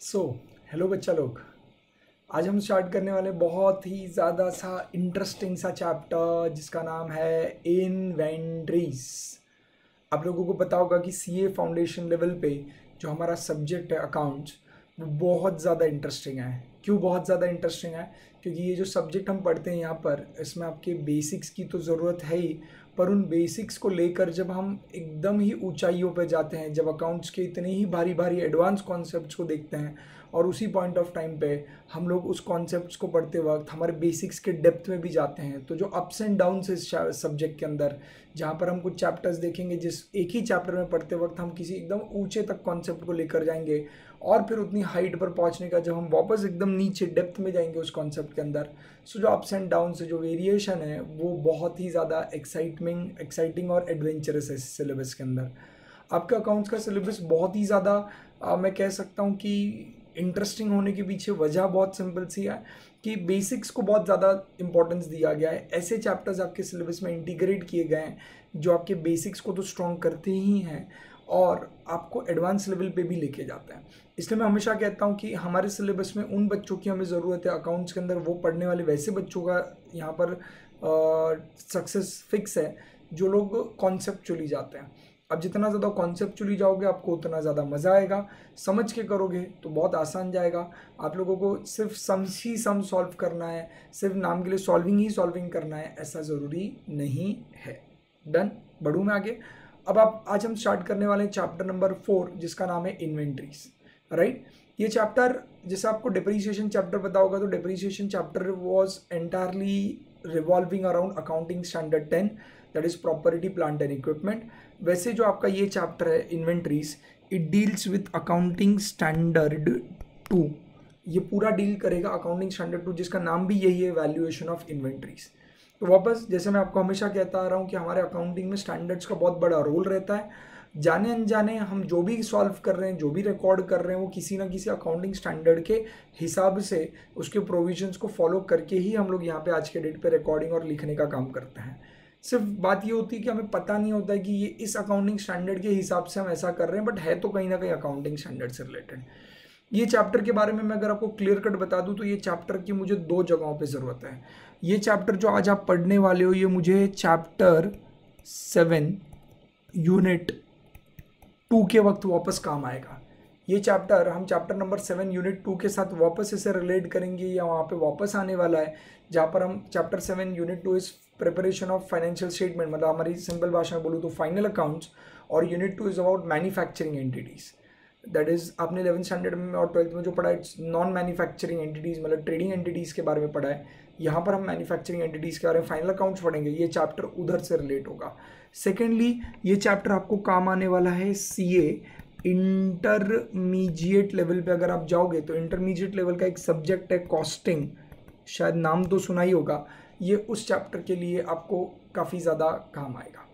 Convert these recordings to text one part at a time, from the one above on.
So hello बच्चा लोग। आज हम स्टार्ट करने वाले बहुत ही ज़्यादा सा इंटरेस्टिंग सा चैप्टर जिसका नाम है इन्वेंट्रीज आप लोगों को पता होगा कि सी ए फाउंडेशन लेवल पे जो हमारा सब्जेक्ट है अकाउंट्स वो बहुत ज़्यादा इंटरेस्टिंग है। क्यों बहुत ज़्यादा इंटरेस्टिंग है? क्योंकि ये जो सब्जेक्ट हम पढ़ते हैं यहाँ पर, इसमें आपके बेसिक्स की तो ज़रूरत है ही। पर उन बेसिक्स को लेकर जब हम एकदम ही ऊंचाइयों पर जाते हैं, जब अकाउंट्स के इतने ही भारी भारी एडवांस कॉन्सेप्ट्स को देखते हैं और उसी पॉइंट ऑफ़ टाइम पे हम लोग उस कॉन्सेप्ट्स को पढ़ते वक्त हमारे बेसिक्स के डेप्थ में भी जाते हैं तो जो अप्स एंड डाउन इस सब्जेक्ट के अंदर, जहाँ पर हम कुछ चैप्टर्स देखेंगे, जिस एक ही चैप्टर में पढ़ते वक्त हम किसी एकदम ऊँचे तक कॉन्सेप्ट को लेकर जाएँगे और फिर उतनी हाइट पर पहुँचने का जब हम वापस एकदम नीचे डेप्थ में जाएँगे उस कॉन्सेप्ट के अंदर सो जो अप्स एंड डाउन से जो वेरिएशन है, वो बहुत ही ज़्यादा एक्साइटमिंग एक्साइटिंग और एडवेंचरस है इस सिलेबस के अंदर। आपका अकाउंट्स का सिलेबस बहुत ही ज़्यादा मैं कह सकता हूँ कि इंटरेस्टिंग होने के पीछे वजह बहुत सिंपल सी है कि बेसिक्स को बहुत ज़्यादा इंपॉर्टेंस दिया गया है। ऐसे चैप्टर्स आपके सिलेबस में इंटीग्रेट किए गए हैं, जो आपके बेसिक्स को तो स्ट्रॉन्ग करते ही हैं और आपको एडवांस लेवल पे भी लेके जाते हैं। इसलिए मैं हमेशा कहता हूँ कि हमारे सिलेबस में उन बच्चों की हमें ज़रूरत है अकाउंट्स के अंदर वो पढ़ने वाले वैसे बच्चों का यहाँ पर सक्सेस फिक्स है, जो लोग कॉन्सेप्ट चुली जाते हैं। अब जितना ज़्यादा कॉन्सेप्ट चुली जाओगे, आपको उतना ज़्यादा मज़ा आएगा। समझ के करोगे तो बहुत आसान जाएगा। आप लोगों को सिर्फ़ सम ही सम सॉल्व करना है, सिर्फ़ नाम के लिए सॉल्विंग ही सॉल्विंग करना है, ऐसा ज़रूरी नहीं है। डन बढ़ू मैं आगे? अब आप, आज हम स्टार्ट करने वाले हैं चैप्टर नंबर फोर जिसका नाम है इन्वेंट्रीज राइट ये चैप्टर जैसे आपको डिप्रीसिएशन चैप्टर पता होगा तो depreciation chapter was entirely revolving around accounting standard ten that is property plant and equipment वैसे जो आपका ये चैप्टर है inventories it deals with accounting standard two ये पूरा डील करेगा अकाउंटिंग स्टैंडर्ड टू जिसका नाम भी यही है वैल्यूएशन ऑफ़ इन्वेंट्रीज तो वापस जैसे मैं आपको हमेशा कहता आ रहा हूँ कि हमारे अकाउंटिंग में स्टैंडर्ड्स का बहुत बड़ा रोल रहता है। जाने अनजाने हम जो भी सॉल्व कर रहे हैं, जो भी रिकॉर्ड कर रहे हैं, वो किसी ना किसी अकाउंटिंग स्टैंडर्ड के हिसाब से उसके प्रोविजंस को फॉलो करके ही हम लोग यहाँ पे आज के डेट पे रिकॉर्डिंग और लिखने का काम करते हैं। सिर्फ़ बात ये होती है कि हमें पता नहीं होता है कि ये इस अकाउंटिंग स्टैंडर्ड के हिसाब से हम ऐसा कर रहे हैं बट है तो कहीं ना कहीं अकाउंटिंग स्टैंडर्ड से रिलेटेड ये चैप्टर के बारे में मैं अगर आपको क्लियर कट बता दूँ तो ये चैप्टर की मुझे दो जगहों पर ज़रूरत है। ये चैप्टर जो आज आप पढ़ने वाले हो, ये मुझे चैप्टर सेवन यूनिट टू के वक्त वापस काम आएगा। ये चैप्टर हम chapter number seven unit two के साथ वापस इसे रिलेट करेंगे, या वहाँ पे वापस आने वाला है, जहाँ पर हम chapter seven unit two is preparation of financial statement मतलब हमारी सिंपल भाषा में बोलूँ तो फाइनल अकाउंट्स और unit two is about manufacturing entities that is आपने इलेवन स्टैंडर्ड में और ट्वेल्थ में जो पढ़ा है नॉन मैन्युफैक्चरिंग एंटिटीज़ मतलब ट्रेडिंग एंटिटीज़ के बारे में पढ़ा है। यहाँ पर हम मैन्युफैक्चरिंग एंटिटीज़ के बारे में फाइनल अकाउंट्स पढ़ेंगे। ये चैप्टर उधर से रिलेट होगा। सेकेंडली ये चैप्टर आपको काम आने वाला है सी ए इंटरमीडिएट लेवल पे अगर आप जाओगे तो इंटरमीडिएट लेवल का एक सब्जेक्ट है कॉस्टिंग शायद नाम तो सुना ही होगा। ये उस चैप्टर के लिए आपको काफ़ी ज़्यादा काम आएगा।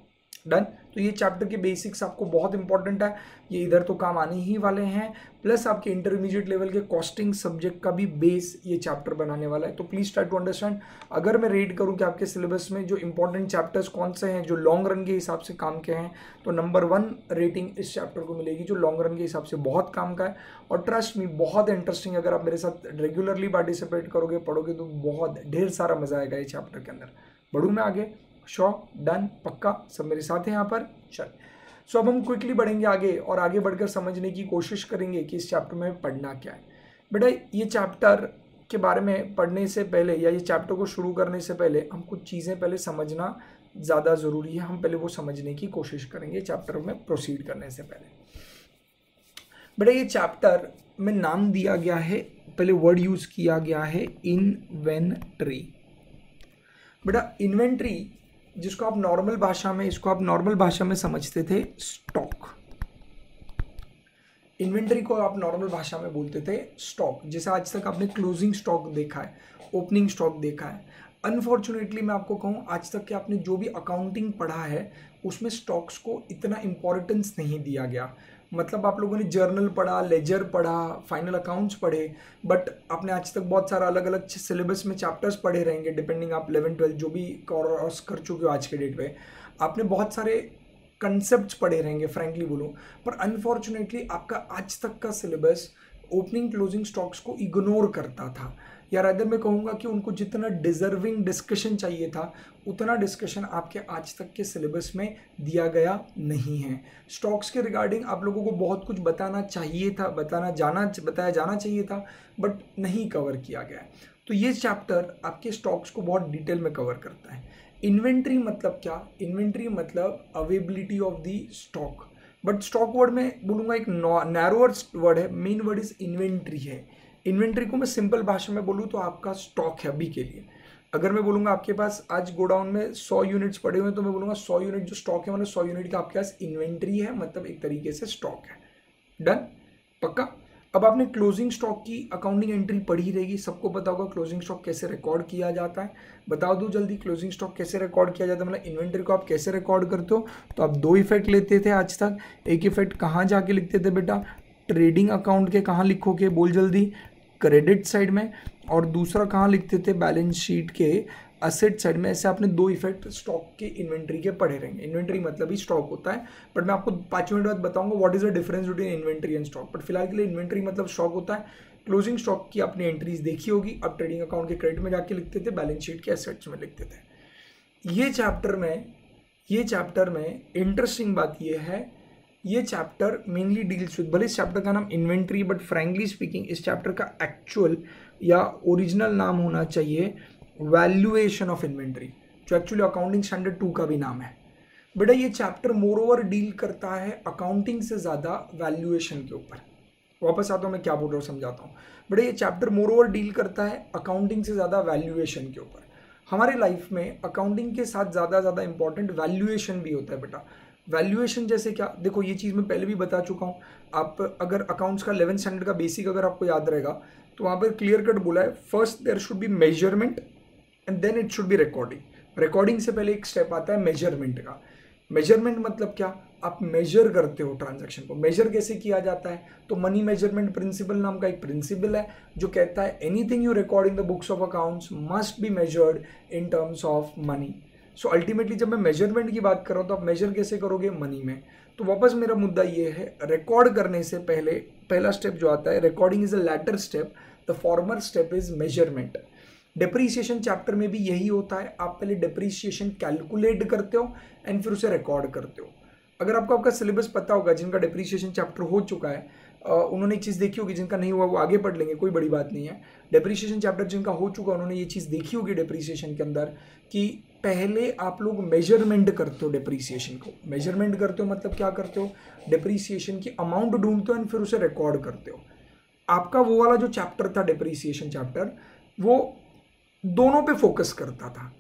डन तो ये चैप्टर के बेसिक्स आपको बहुत इंपॉर्टेंट है। ये इधर तो काम आने ही वाले हैं। प्लस आपके इंटरमीडिएट लेवल के कॉस्टिंग सब्जेक्ट का भी बेस ये चैप्टर बनाने वाला है। तो प्लीज़ ट्राई टू अंडरस्टैंड अगर मैं रेड करूँ कि आपके सिलेबस में जो इंपॉर्टेंट चैप्टर्स कौन से हैं, जो लॉन्ग रन के हिसाब से काम के हैं तो नंबर वन रेटिंग इस चैप्टर को मिलेगी, जो लॉन्ग रन के हिसाब से बहुत काम का है। और ट्रस्ट मी बहुत इंटरेस्टिंग अगर आप मेरे साथ रेगुलरली पार्टिसिपेट करोगे, पढ़ोगे तो बहुत, ढेर सारा मज़ा आएगा ये चैप्टर के अंदर। बढ़ू मैं आगे। शो डन पक्का? सब मेरे साथ हैं यहाँ पर? चल। सो अब हम क्विकली बढ़ेंगे आगे और आगे बढ़कर समझने की कोशिश करेंगे कि इस चैप्टर में पढ़ना क्या है। बेटा, ये चैप्टर के बारे में पढ़ने से पहले या ये चैप्टर को शुरू करने से पहले हम कुछ चीज़ें पहले समझना ज़्यादा ज़रूरी है। हम पहले वो समझने की कोशिश करेंगे चैप्टर में प्रोसीड करने से पहले। बेटा, ये चैप्टर में नाम दिया गया है, पहले वर्ड यूज़ किया गया है इन्वेंट्री बेटा इन्वेंट्री जिसको आप नॉर्मल भाषा में, इसको आप नॉर्मल भाषा में समझते थे स्टॉक इन्वेंटरी को आप नॉर्मल भाषा में बोलते थे स्टॉक जैसे आज तक आपने क्लोजिंग स्टॉक देखा है ओपनिंग स्टॉक देखा है. अनफॉर्चुनेटली मैं आपको कहूँ, आज तक के आपने जो भी अकाउंटिंग पढ़ा है, उसमें स्टॉक्स को इतना इम्पोर्टेंस नहीं दिया गया. मतलब आप लोगों ने जर्नल पढ़ा लेजर पढ़ा फाइनल अकाउंट्स पढ़े बट आपने आज तक बहुत सारा अलग अलग सिलेबस में चैप्टर्स पढ़े रहेंगे डिपेंडिंग आप इलेवन ट्वेल्थ जो भी क्रॉस कर चुके हो आज के डेट पे। आपने बहुत सारे कंसेप्ट पढ़े रहेंगे फ्रेंकली बोलूँ, पर अनफॉर्चुनेटली आपका आज तक का सिलेबस ओपनिंग क्लोजिंग स्टॉक्स को इग्नोर करता था। या रादर मैं कहूँगा कि उनको जितना डिजर्विंग डिस्कशन चाहिए था, उतना डिस्कशन आपके आज तक के सिलेबस में दिया गया नहीं है। स्टॉक्स के रिगार्डिंग आप लोगों को बहुत कुछ बताना चाहिए था, बताना जाना, बताया जाना चाहिए था बट नहीं कवर किया गया। तो ये चैप्टर आपके स्टॉक्स को बहुत डिटेल में कवर करता है। इन्वेंट्री मतलब क्या? इन्वेंट्री मतलब availability of the stock but stock word में बोलूँगा एक नैरोअर वर्ड है मेन वर्ड इज़ इन्वेंट्री है। इन्वेंट्री को मैं सिंपल भाषा में बोलूँ तो आपका स्टॉक है अभी के लिए। अगर मैं बोलूँगा आपके पास आज गोडाउन में सौ यूनिट्स पड़े हुए हैं तो मैं बोलूँगा सौ यूनिट जो स्टॉक है मतलब सौ यूनिट का आपके पास इन्वेंट्री है मतलब एक तरीके से स्टॉक है। डन पक्का? अब आपने क्लोजिंग स्टॉक की अकाउंटिंग एंट्री पढ़ी रहेगी, सबको पता होगा क्लोजिंग स्टॉक कैसे रिकॉर्ड किया जाता है। बता दो जल्दी क्लोजिंग स्टॉक कैसे रिकॉर्ड किया जाता है मतलब इन्वेंट्री को आप कैसे रिकॉर्ड करते हो? तो आप दो इफ़ेक्ट लेते थे आज तक। एक इफ़ेक्ट कहाँ जाके लिखते थे बेटा? ट्रेडिंग अकाउंट के कहाँ लिखोगे? बोल जल्दी। क्रेडिट साइड में, और दूसरा कहाँ लिखते थे बैलेंस शीट के असेट साइड में, ऐसे आपने दो इफ़ेक्ट स्टॉक के इन्वेंट्री के पढ़े रहेंगे। इन्वेंट्री मतलब ही स्टॉक होता है, बट मैं आपको पाँच मिनट बाद बताऊँगा what is the difference between inventory and stock but फ़िलहाल के लिए इन्वेंट्री मतलब स्टॉक होता है। क्लोजिंग स्टॉक की आपने एंट्रीज देखी होगी, अब ट्रेडिंग अकाउंट के क्रेडिट में जाके लिखते थे बैलेंस शीट के एसेट्स में लिखते थे। ये चैप्टर में, ये चैप्टर में इंटरेस्टिंग बात यह है ये चैप्टर मेनली डील्स विद भले इस चैप्टर का नाम इन्वेंट्री बट फ्रेंकली स्पीकिंग इस चैप्टर का एक्चुअल या ओरिजिनल नाम होना चाहिए वैल्यूएशन ऑफ़ इन्वेंट्री जो एक्चुअली अकाउंटिंग स्टैंडर्ड टू का भी नाम है। बेटा, ये चैप्टर मोर ओवर डील करता है अकाउंटिंग से ज़्यादा वैल्यूएशन के ऊपर। वापस आता हूँ मैं क्या बोल रहा हूँ, समझाता हूँ। बेटा, ये चैप्टर मोर ओवर डील करता है अकाउंटिंग से ज़्यादा वैल्यूएशन के ऊपर। हमारे लाइफ में अकाउंटिंग के साथ ज़्यादा ज़्यादा इंपॉर्टेंट वैल्यूएशन भी होता है बेटा। वैल्यूएशन जैसे क्या? देखो, ये चीज़ मैं पहले भी बता चुका हूँ। आप अगर अकाउंट्स का इलेवन स्टैंडर्ड का बेसिक अगर आपको याद रहेगा तो वहाँ पर क्लियर कट बोला है first there should be measurement and then it should be recording recording से पहले एक स्टेप आता है मेज़रमेंट का। मेज़रमेंट मतलब क्या? आप मेजर करते हो ट्रांजेक्शन को। मेजर कैसे किया जाता है? तो मनी मेज़रमेंट प्रिंसिपल नाम का एक प्रिंसिपल है, जो कहता है anything you record in the books of accounts must be measured in terms of money so ultimately जब मैं मेज़रमेंट की बात कर रहा हूँ तो आप मेजर कैसे करोगे मनी में? तो वापस मेरा मुद्दा ये है रिकॉर्ड करने से पहले, पहला स्टेप जो आता है recording is a later step the former step is measurement depreciation chapter में भी यही होता है। आप पहले डिप्रीसिएशन कैलकुलेट करते हो एंड फिर उसे रिकॉर्ड करते हो। अगर आपको आपका सिलेबस पता होगा, जिनका डिप्रीसिएशन चैप्टर हो चुका है उन्होंने एक चीज़ देखी होगी जिनका नहीं हुआ, वो आगे पढ़ लेंगे, कोई बड़ी बात नहीं है। डिप्रीसिएशन चैप्टर जिनका हो चुका, उन्होंने ये चीज़ देखी होगी डिप्रीसिएशन के अंदर कि पहले आप लोग मेज़रमेंट करते हो डिप्रीसिएशन को। मेज़रमेंट करते हो मतलब क्या करते हो? डिप्रीसिएशन की अमाउंट ढूंढते हो एंड फिर उसे रिकॉर्ड करते हो। आपका वो वाला जो चैप्टर था डिप्रीसिएशन चैप्टर वो दोनों पे फोकस करता था।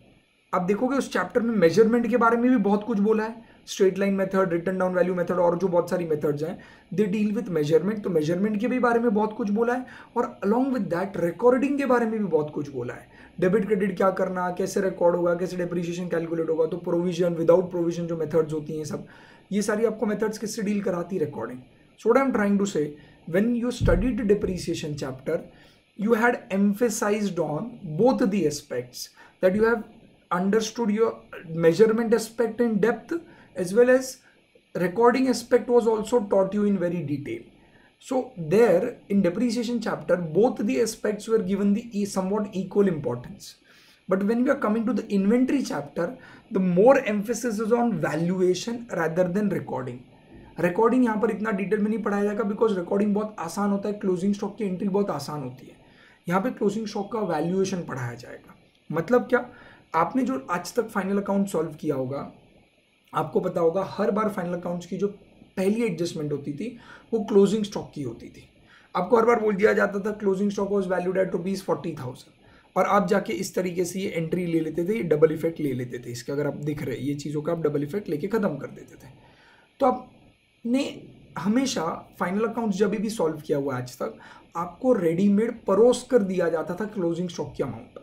आप देखोगे उस चैप्टर में मेज़रमेंट के बारे में भी बहुत कुछ बोला है। Straight line method written down value method और जो बहुत सारी मेथड्स हैं दे डील विथ मेज़रमेंट तो मेज़रमेंट के भी बारे में बहुत कुछ बोला है और अलॉन्ग विद दैट रिकॉर्डिंग के बारे में भी बहुत कुछ बोला है। डेबिट क्रेडिट क्या करना, कैसे रिकॉर्ड होगा, कैसे डिप्रिशिएशन कैलकुलेट होगा तो प्रोविज़न विदाउट प्रोविज़न जो मेथड्स होती हैं सब, ये सारी आपको मेथड्स किससे डील कराती recording so I am trying to say when you studied depreciation chapter you had emphasized on both the aspects, that you have understood your measurement aspect in depth as well as recording aspect was also taught you in very detail so there in depreciation chapter both the aspects were given the somewhat equal importance but when we are coming to the inventory chapter the more emphasis is on valuation rather than recording recording यहाँ पर इतना detail में नहीं पढ़ाया जाएगा because recording बहुत आसान होता है क्लोजिंग स्टॉक की एंट्री बहुत आसान होती है यहाँ पे क्लोजिंग स्टॉक का वैल्यूएशन पढ़ाया जाएगा मतलब क्या आपने जो आज तक फाइनल अकाउंट सॉल्व किया होगा आपको पता होगा, हर बार फाइनल अकाउंट्स की जो पहली एडजस्टमेंट होती थी, वो क्लोजिंग स्टॉक की होती थी। आपको हर बार बोल दिया जाता था closing stock was valued at rupees forty thousand और आप जाके इस तरीके से ये एंट्री ले लेते थे, ये डबल इफ़ेक्ट ले लेते थे इसके, अगर आप दिख रहे ये चीज़ों का आप डबल इफ़ेक्ट लेके ख़त्म कर देते थे। तो आपने हमेशा फाइनल अकाउंट्स जब भी सॉल्व किया हुआ आज तक, आपको रेडीमेड परोस कर दिया जाता था क्लोजिंग स्टॉक की amount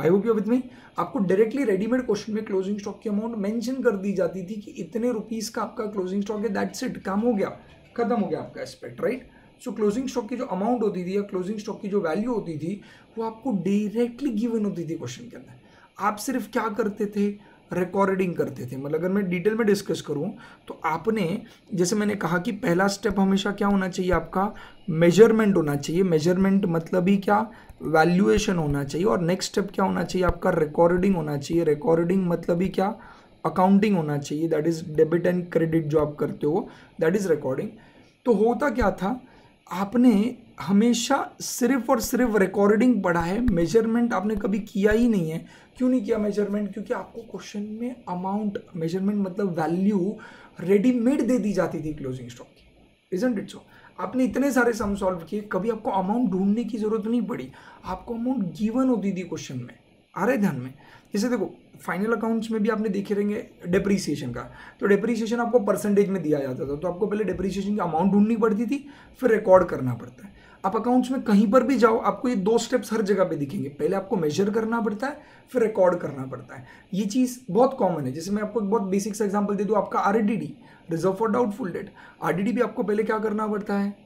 I hope you with me आपको डायरेक्टली रेडीमेड क्वेश्चन में क्लोजिंग स्टॉक की अमाउंट मेंशन कर दी जाती थी कि इतने रुपीज़ का आपका क्लोजिंग स्टॉक है दैट्स इट काम हो गया, खत्म हो गया आपका aspect right so closing stock की जो अमाउंट होती थी या क्लोजिंग स्टॉक की जो वैल्यू होती थी, वो आपको डायरेक्टली गिवन होती थी क्वेश्चन के अंदर। आप सिर्फ़ क्या करते थे? रिकॉर्डिंग करते थे। मतलब अगर मैं डिटेल में डिस्कस करूँ तो आपने, जैसे मैंने कहा कि पहला स्टेप हमेशा क्या होना चाहिए? आपका मेज़रमेंट होना चाहिए। मेज़रमेंट मतलब ही क्या? वैल्यूएशन होना चाहिए। और नेक्स्ट स्टेप क्या होना चाहिए? आपका रिकॉर्डिंग होना चाहिए। रिकॉर्डिंग मतलब ही क्या? अकाउंटिंग होना चाहिए। That is debit and credit जो आप करते हो दैट इज़ रिकॉर्डिंग तो होता क्या था? आपने हमेशा सिर्फ़ और सिर्फ़ रिकॉर्डिंग पढ़ा है। मेज़रमेंट आपने कभी किया ही नहीं है। क्यों नहीं किया मेज़रमेंट क्योंकि आपको क्वेश्चन में अमाउंट मेज़रमेंट मतलब वैल्यू रेडीमेड दे दी जाती थी क्लोजिंग स्टॉक की। इजेंट इट सो आपने इतने सारे सम सॉल्व किए, कभी आपको अमाउंट ढूँढने की ज़रूरत नहीं पड़ी। आपको अमाउंट गिवन होती थी क्वेश्चन में, आ रहे ध्यान में? जैसे देखो फाइनल अकाउंट्स में भी आपने देखे रहेंगे डिप्रीसिएशन का। तो डिप्रीसिएशन आपको परसेंटेज में दिया जाता था तो आपको पहले डिप्रीसिएशन की अमाउंट ढूंढनी पड़ती थी, फिर रिकॉर्ड करना पड़ता है। आप अकाउंट्स में कहीं पर भी जाओ आपको ये दो स्टेप्स हर जगह पे दिखेंगे पहले आपको मेजर करना पड़ता है फिर रिकॉर्ड करना पड़ता है ये चीज़ बहुत कॉमन है जैसे मैं आपको एक बहुत बेसिक सा एग्जांपल दे दूँ आपका R reserve for doubtful debt R भी आपको पहले क्या करना पड़ता है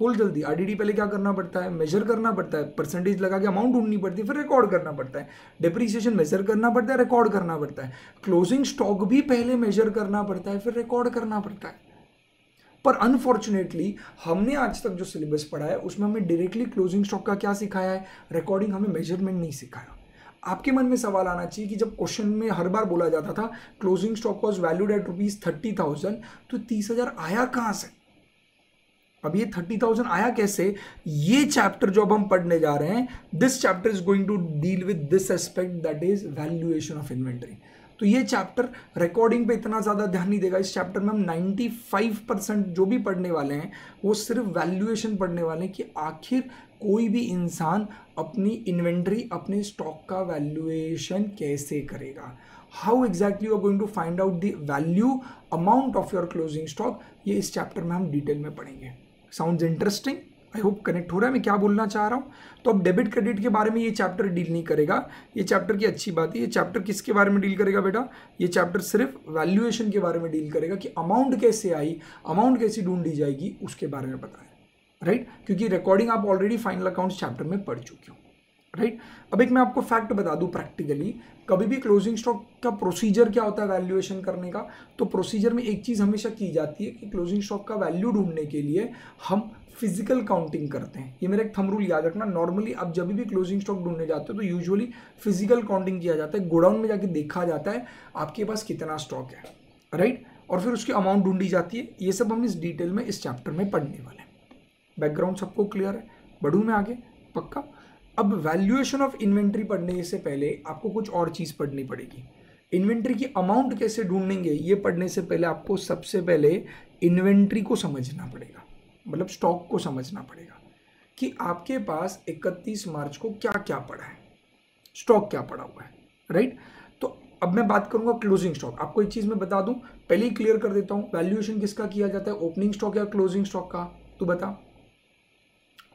बोल जल्दी आरडीडी पहले क्या करना पड़ता है मेजर करना पड़ता है परसेंटेज लगा के अमाउंट ढूंढनी पड़ती है फिर रिकॉर्ड करना पड़ता है डिप्रीसिएशन मेजर करना पड़ता है रिकॉर्ड करना पड़ता है क्लोजिंग स्टॉक भी पहले मेजर करना पड़ता है फिर रिकॉर्ड करना पड़ता है पर अनफॉर्चुनेटली हमने आज तक जो सिलेबस पढ़ा है, उसमें हमें डायरेक्टली क्लोजिंग स्टॉक का क्या सिखाया है? रिकॉर्डिंग हमें मेज़रमेंट नहीं सिखाया। आपके मन में सवाल आना चाहिए कि जब क्वेश्चन में हर बार बोला जाता था closing stock was valued at rupees thirty thousand तो तीस हज़ार आया कहाँ से? अब ये थर्टी थाउज़ेंड आया कैसे? ये चैप्टर जो अब हम पढ़ने जा रहे हैं this chapter is going to deal with this aspect that is valuation of inventory तो ये चैप्टर रिकॉर्डिंग पे इतना ज़्यादा ध्यान नहीं देगा। इस चैप्टर में हम 95 परसेंट जो भी पढ़ने वाले हैं, वो सिर्फ़ वैल्यूएशन पढ़ने वाले हैं कि आखिर कोई भी इंसान अपनी इन्वेंट्री अपने स्टॉक का वैल्यूएशन कैसे करेगा? How exactly you are going to find out the value amount of your closing stock ये इस चैप्टर में हम डिटेल में पढ़ेंगे। Sound interesting I hope connect हो रहा है। मैं क्या बोलना चाह रहा हूँ? तो अब डेबिट क्रेडिट के बारे में ये चैप्टर डील नहीं करेगा। ये चैप्टर की अच्छी बात है। ये चैप्टर किसके बारे में डील करेगा बेटा? ये चैप्टर सिर्फ़ वैल्यूएशन के बारे में डील करेगा कि अमाउंट कैसे आई अमाउंट कैसे ढूंढी जाएगी, उसके बारे में बताएँ राइट क्योंकि रिकॉर्डिंग आप ऑलरेडी फाइनल अकाउंट्स चैप्टर में पढ़ चुके हो। राइट अब एक मैं आपको फैक्ट बता दूँ प्रैक्टिकली कभी भी क्लोजिंग स्टॉक का प्रोसीजर क्या होता है वैल्यूएशन करने का? तो प्रोसीजर में एक चीज़ हमेशा की जाती है कि क्लोजिंग स्टॉक का वैल्यू ढूँढने के लिए हम फ़िज़िकल काउंटिंग करते हैं। ये मेरा एक थम रूल याद रखना। नॉर्मली आप जब भी क्लोजिंग स्टॉक ढूँढने जाते हो तो यूजुअली फ़िज़िकल काउंटिंग किया जाता है। गोडाउन में जाके देखा जाता है, आपके पास कितना स्टॉक है। राइट और फिर उसकी अमाउंट ढूंढी जाती है। ये सब हम इस डिटेल में, इस चैप्टर में पढ़ने वाले हैं। बैकग्राउंड सबको क्लियर है। बढ़ू मैं आगे? पक्का? अब वैल्यूएशन ऑफ़ इन्वेंट्री पढ़ने से पहले आपको कुछ और चीज़ पढ़नी पड़ेगी। इन्वेंट्री की अमाउंट कैसे ढूंढेंगे, ये पढ़ने से पहले आपको सबसे पहले इन्वेंट्री को समझना पड़ेगा। मतलब स्टॉक को समझना पड़ेगा कि आपके पास 31 मार्च को क्या क्या पड़ा है। स्टॉक क्या पड़ा हुआ है राइट तो अब मैं बात करूँगा क्लोजिंग स्टॉक आपको एक चीज़ मैं बता दूँ, पहले ही क्लियर कर देता हूँ वैल्यूएशन किसका किया जाता है? ओपनिंग स्टॉक या क्लोजिंग स्टॉक का? तू बता।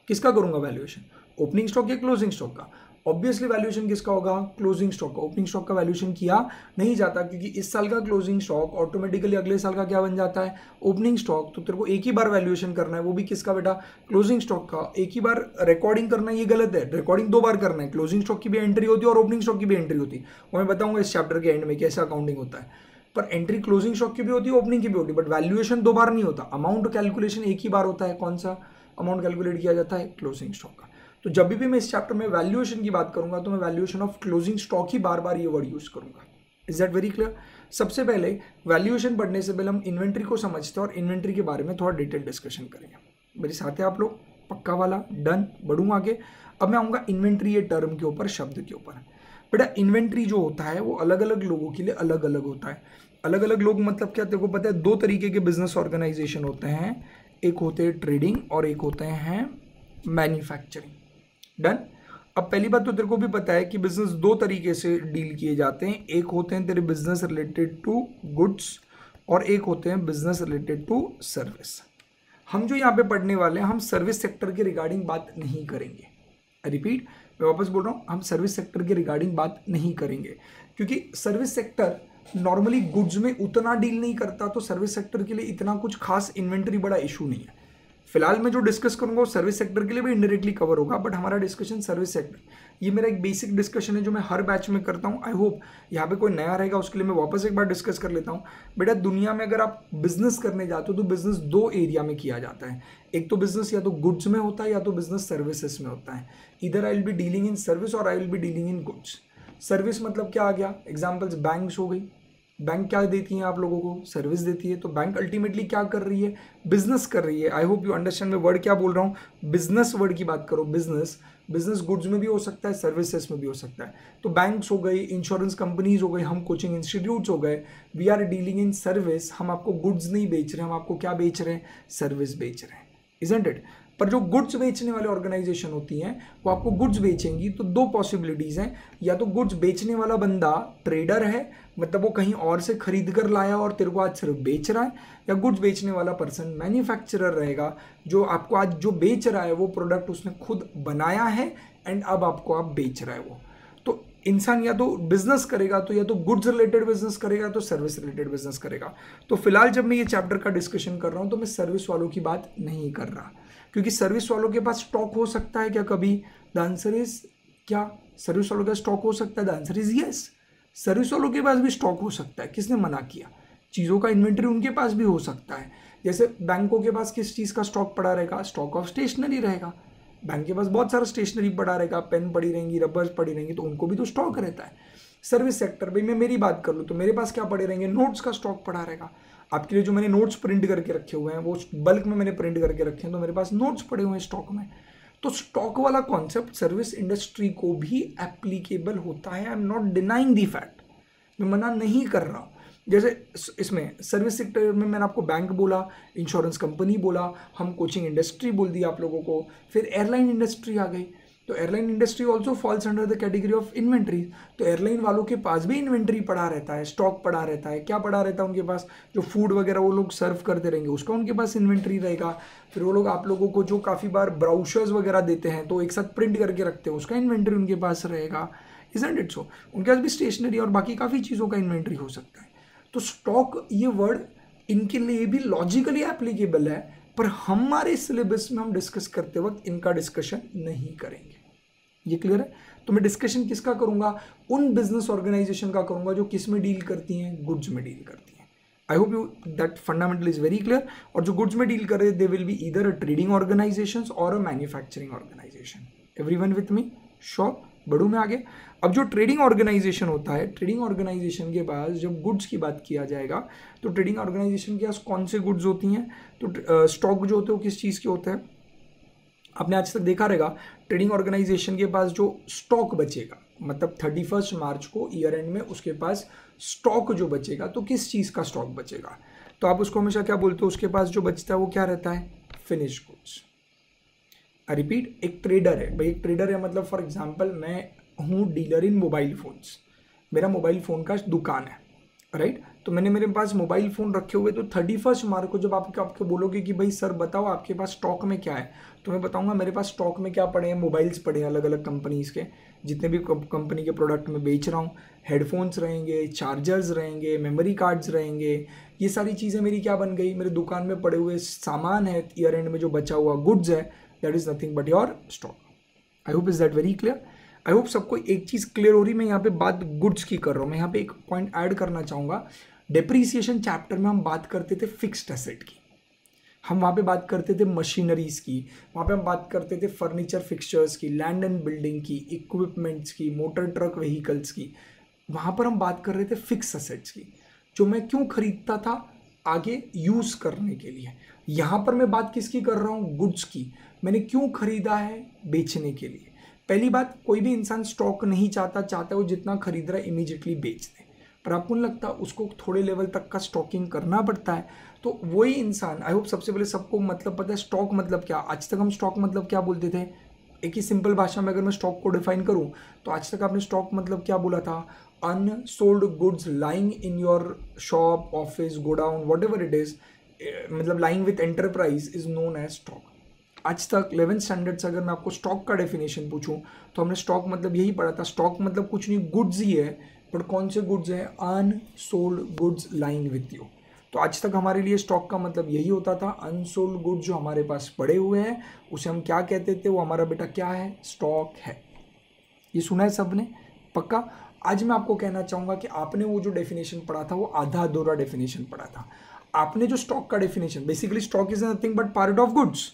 किसका करूँगा वैल्यूएशन ओपनिंग स्टॉक या क्लोजिंग स्टॉक का? ऑब्वियसली वैल्यूएशन किसका होगा? क्लोजिंग स्टॉक का। ओपनिंग स्टॉक का वैल्यूएशन किया नहीं जाता क्योंकि इस साल का क्लोजिंग स्टॉक ऑटोमेटिकली अगले साल का क्या बन जाता है? ओपनिंग स्टॉक तो तेरे को एक ही बार वैल्यूएशन करना है, वो भी किसका बेटा? क्लोजिंग स्टॉक का। एक ही बार रिकॉर्डिंग करना ये गलत है। रिकॉर्डिंग दो बार करना है। क्लोजिंग स्टॉक की भी एंट्री होती है और ओपनिंग स्टॉक की भी एंट्री होती है। वो मैं बताऊँगा इस चैप्टर के एंड में कैसे अकाउंटिंग होता है। पर एंट्री क्लोजिंग स्टॉक की भी होती है ओपनिंग की भी होती है। बट वैल्यूएशन दो बार नहीं होता। अमाउंट कैलकुलेशन एक ही बार होता है। कौन सा? अमाउंट कैलकुलेट किया जाता है क्लोजिंग स्टॉक का। तो जब भी मैं इस चैप्टर में वैल्यूएशन की बात करूँगा तो मैं वैल्यूएशन ऑफ़ क्लोजिंग स्टॉक ही बार बार ये वर्ड यूज़ करूँगा। इज़ दैट वेरी क्लियर सबसे पहले वैल्यूएशन पढ़ने से पहले हम इन्वेंट्री को समझते हैं और इन्वेंट्री के बारे में थोड़ा डिटेल डिस्कशन करेंगे। मेरे साथ है आप लोग, पक्का वाला डन बढ़ू आगे। अब मैं आऊँगा इन्वेंट्री ये टर्म के ऊपर, शब्द के ऊपर। बेटा इन्वेंट्री जो होता है, वो अलग अलग लोगों के लिए अलग अलग होता है। अलग अलग लोग मतलब क्या, तेरे को पता है, दो तरीके के बिज़नेस ऑर्गेनाइजेशन होते हैं। एक होते हैं ट्रेडिंग और एक होते हैं मैन्युफैक्चरिंग डन अब पहली बात तो तेरे को भी पता है कि बिज़नेस दो तरीके से डील किए जाते हैं। एक होते हैं तेरे बिज़नेस रिलेटेड टू गुड्स और एक होते हैं बिज़नेस रिलेटेड टू सर्विस हम जो यहाँ पे पढ़ने वाले हैं, हम सर्विस सेक्टर के रिगार्डिंग बात नहीं करेंगे। रिपीट मैं वापस बोल रहा हूँ, हम सर्विस सेक्टर के रिगार्डिंग बात नहीं करेंगे। क्योंकि सर्विस सेक्टर नॉर्मली गुड्स में उतना डील नहीं करता तो सर्विस सेक्टर के लिए इतना कुछ खास इन्वेंट्री बड़ा इशू नहीं है। फ़िलहाल मैं जो डिस्कस करूँगा वो सर्विस सेक्टर के लिए भी इंडायरेक्टली कवर होगा बट हमारा डिस्कशन सर्विस सेक्टर ये मेरा एक बेसिक डिस्कशन है जो मैं हर बैच में करता हूँ। आई होप यहाँ पे कोई नया रहेगा, उसके लिए मैं वापस एक बार डिस्कस कर लेता हूँ। बेटा, दुनिया में अगर आप बिज़नेस करने जाते हो तो बिज़नेस दो एरिया में किया जाता है। एक तो बिज़नेस या तो गुड्स में होता है, या तो बिज़नेस सर्विसेज़ में होता है। इधर I will be dealing in service और I will be dealing in goods service मतलब क्या आ गया? एग्जाम्पल्स बैंक्स हो गई। बैंक क्या देती हैं आप लोगों को? सर्विस देती है। तो बैंक अल्टीमेटली क्या कर रही है? बिज़नेस कर रही है। आई होप यू अंडरस्टैंड मैं वर्ड क्या बोल रहा हूँ? बिज़नेस वर्ड की बात करो। बिज़नेस बिज़नेस गुड्स में भी हो सकता है सर्विसेज़ में भी हो सकता है। तो बैंक्स हो गई इंश्योरेंस कंपनीज़ हो गई, हम कोचिंग इंस्टीट्यूट्स हो गए। We are dealing in service हम आपको गुड्स नहीं बेच रहे, हम आपको क्या बेच रहे हैं? सर्विस बेच रहे हैं। इजेंट इट पर जो गुड्स बेचने वाले ऑर्गेनाइजेशन होती हैं, वो आपको गुड्स बेचेंगी तो दो पॉसिबिलिटीज़ हैं। या तो गुड्स बेचने वाला बंदा ट्रेडर है मतलब वो कहीं और से खरीद कर लाया और तेरे को आज सिर्फ़ बेच रहा है? या गुड्स बेचने वाला पर्सन मैन्युफैक्चरर रहेगा, जो आपको आज जो बेच रहा है, वो प्रोडक्ट उसने खुद बनाया है एंड अब आपको आप बेच रहा है। वो तो इंसान या तो बिज़नेस करेगा तो या तो गुड्स रिलेटेड बिज़नेस करेगा तो सर्विस रिलेटेड बिज़नेस करेगा। तो फ़िलहाल जब मैं ये चैप्टर का डिस्कशन कर रहा हूँ तो मैं सर्विस वालों की बात नहीं कर रहा। क्योंकि सर्विस वालों के पास स्टॉक हो सकता है क्या कभी? द आंसर इज़ क्या? सर्विस वालों का स्टॉक हो सकता है? The answer is yes service वालों के पास भी स्टॉक हो सकता है, किसने मना किया? चीज़ों का इन्वेंट्री उनके पास भी हो सकता है। जैसे बैंकों के पास किस चीज़ का स्टॉक पड़ा रहेगा? स्टॉक ऑफ़ स्टेशनरी रहेगा। बैंक के पास बहुत सारा स्टेशनरी पड़ा रहेगा पेन पड़ी रहेंगी रबर्स पड़ी रहेंगी तो उनको भी तो स्टॉक रहता है। सर्विस सेक्टर भाई मैं मेरी बात कर लूँ तो मेरे पास क्या पड़े रहेंगे? नोट्स का स्टॉक पड़ा रहेगा। आपके लिए जो मैंने नोट्स प्रिंट करके रखे हुए हैं, वो बल्क में मैंने प्रिंट करके रखे हैं तो मेरे पास नोट्स पड़े हुए हैं स्टॉक में। तो स्टॉक वाला कॉन्सेप्ट सर्विस इंडस्ट्री को भी एप्लीकेबल होता है। I am not denying the fact मैं मना नहीं कर रहा। हूँ जैसे इसमें सर्विस सेक्टर में मैंने आपको बैंक बोला इंश्योरेंस कंपनी बोला, हम कोचिंग इंडस्ट्री बोल दी आप लोगों को। फिर एयरलाइन इंडस्ट्री आ गई। तो airline industry also falls under the category of inventory तो एयरलाइन वालों के पास भी इन्वेंट्री पड़ा रहता है स्टॉक पड़ा रहता है। क्या पड़ा रहता है उनके पास? जो फ़ूड वगैरह वो लोग सर्व करते रहेंगे, उसका उनके पास इन्वेंट्री रहेगा। फिर वो लोग आप लोगों को जो काफ़ी बार ब्राउशर्स वगैरह देते हैं तो एक साथ प्रिंट करके रखते हैं, उसका इन्वेंट्री उनके पास रहेगा। इजेंट इट सो उनके पास भी स्टेशनरी और बाकी काफ़ी चीज़ों का इन्वेंट्री हो सकता है। तो स्टॉक ये वर्ड इनके लिए भी लॉजिकली एप्लीकेबल है, पर हमारे सिलेबस में हम डिस्कस करते वक्त इनका डिस्कशन नहीं करेंगे। ये क्लियर है? तो मैं डिस्कशन किसका करूँगा? उन बिज़नेस ऑर्गेनाइजेशन का करूँगा जो किसमें डील करती हैं? गुड्स में डील करती हैं। I hope you that fundamental is very clear और जो गुड्स में डील कर रहे दे विल बी इधर अ ट्रेडिंग ऑर्गेनाइजेशन और a manufacturing organisation every one with me sure बढ़ू में आगे। अब जो ट्रेडिंग ऑर्गेनाइजेशन होता है ट्रेडिंग ऑर्गेनाइजेशन के पास जब गुड्स की बात किया जाएगा तो ट्रेडिंग ऑर्गेनाइजेशन के पास कौन से गुड्स होती हैं? तो स्टॉक जो होते हैं, वो किस चीज़ के होते हैं? आपने आज तक देखा रहेगा ट्रेडिंग ऑर्गेनाइजेशन के पास जो स्टॉक बचेगा मतलब थर्टी फ़र्स्ट मार्च को ईयर एंड में उसके पास स्टॉक जो बचेगा तो किस चीज़ का स्टॉक बचेगा? तो आप उसको हमेशा क्या बोलते हो? उसके पास जो बचता है वो क्या रहता है? फिनिश गुड्स आई रिपीट एक ट्रेडर है। भाई, एक ट्रेडर है मतलब फॉर एग्ज़ाम्पल मैं हूँ डीलर इन मोबाइल फ़ोन्स मेरा मोबाइल फ़ोन का दुकान है राइट तो मैंने मेरे पास मोबाइल फ़ोन रखे हुए तो थर्टी फ़र्स्ट मार्च को जब आप आपको बोलोगे कि भाई सर बताओ आपके पास स्टॉक में क्या है? तो मैं बताऊँगा मेरे पास स्टॉक में क्या पड़े हैं? मोबाइल्स पड़े हैं अलग अलग कंपनीज़ के। जितने भी कंपनी के प्रोडक्ट मैं बेच रहा हूँ। हेडफोन्स रहेंगे चार्जर्स रहेंगे मेमोरी कार्ड्स रहेंगे। ये सारी चीज़ें मेरी क्या बन गई? मेरे दुकान में पड़े हुए सामान है ईयर एंड में जो बचा हुआ गुड्स है that is nothing but your stock I hope is that very clear I hope सबको एक चीज़ क्लियर हो रही, मैं यहाँ पे बात गुड्स की कर रहा हूँ। मैं यहाँ पे एक पॉइंट ऐड करना चाहूँगा। डिप्रीसिएशन चैप्टर में हम बात करते थे फिक्स्ड एसेट की। हम वहाँ पे बात करते थे मशीनरीज की, वहाँ पे हम बात करते थे फर्नीचर फिक्सचर्स की लैंड एंड बिल्डिंग की इक्विपमेंट्स की मोटर ट्रक व्हीकल्स की। वहाँ पर हम बात कर रहे थे फिक्स असेट्स की, जो मैं क्यों खरीदता था आगे यूज़ करने के लिए। यहाँ पर मैं बात किसकी कर रहा हूँ? गुड्स की। मैंने क्यों खरीदा है? बेचने के लिए। पहली बात, कोई भी इंसान स्टॉक नहीं चाहता चाहता है वो जितना खरीद रहा है इमीजिएटली बेच दे। पर आपको नहीं लगता उसको थोड़े लेवल तक का स्टॉकिंग करना पड़ता है? तो वही इंसान आई होप सबसे पहले सबको मतलब पता है स्टॉक मतलब क्या? आज तक हम स्टॉक मतलब क्या बोलते थे? एक ही सिंपल भाषा में अगर मैं स्टॉक को डिफाइन करूँ तो आज तक आपने स्टॉक मतलब क्या बोला था? Unsold goods lying in your shop office godown whatever it is मतलब lying with enterprise is known as stock आज तक इलेवेंथ स्टैंडर्ड से अगर मैं आपको स्टॉक का डेफिनेशन पूछूँ तो हमने स्टॉक मतलब यही पढ़ा था। स्टॉक मतलब कुछ नहीं गुड्स ही है। बट कौन से गुड्स हैं? Unsold goods lying with you तो आज तक हमारे लिए स्टॉक का मतलब यही होता था अनसोल्ड गुड जो हमारे पास पड़े हुए हैं, उसे हम क्या कहते थे? वो हमारा बेटा क्या है? स्टॉक है। ये सुना है सबने? पक्का? आज मैं आपको कहना चाहूँगा कि आपने वो जो डेफिनेशन पढ़ा था, वो आधा अधूरा डेफिनेशन पढ़ा था। आपने जो स्टॉक का definition basically stock is nothing but part of goods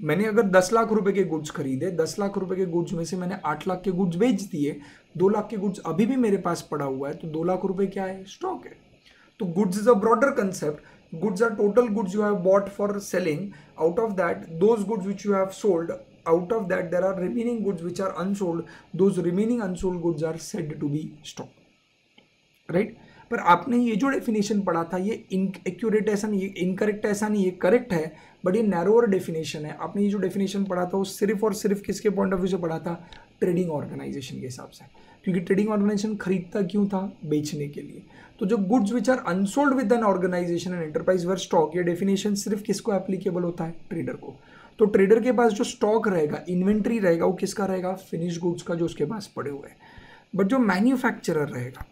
मैंने अगर दस लाख रुपए के गुड्स खरीदे, दस लाख रुपए के गुड्स में से मैंने आठ लाख के गुड्स बेच दिए, दो लाख के गुड्स अभी भी मेरे पास पड़ा हुआ है तो दो लाख रुपए क्या है? स्टॉक है। तो goods is a broader concept goods are total goods you have bought for selling out of that those goods which you have sold out of that there are remaining goods which are unsold. Those remaining unsold goods are said to be stock. Right? पर आपने ये जो definition पढ़ा था, ये accurate ऐसा नहीं, ये इनकरेक्ट ऐसा नहीं, ये करेक्ट है बट ये नैरोअर डेफिनेशन है। आपने ये जो डेफिनेशन पढ़ा था, वो सिर्फ़ और सिर्फ़ किसके पॉइंट ऑफ़ व्यू से पढ़ा था? ट्रेडिंग ऑर्गेनाइजेशन के हिसाब से। क्योंकि ट्रेडिंग ऑर्गेनाइजेशन खरीदता क्यों था? बेचने के लिए। तो जो goods which are unsold with an organisation and enterprise were stock ये डेफिनेशन सिर्फ़ किसको एप्लीकेबल होता है? ट्रेडर को। तो ट्रेडर के पास जो स्टॉक रहेगा इन्वेंट्री रहेगा, वो किसका रहेगा? फिनिश गुड्स का जो उसके पास पड़े हुए हैं। बट जो मैन्युफैक्चरर रहेगा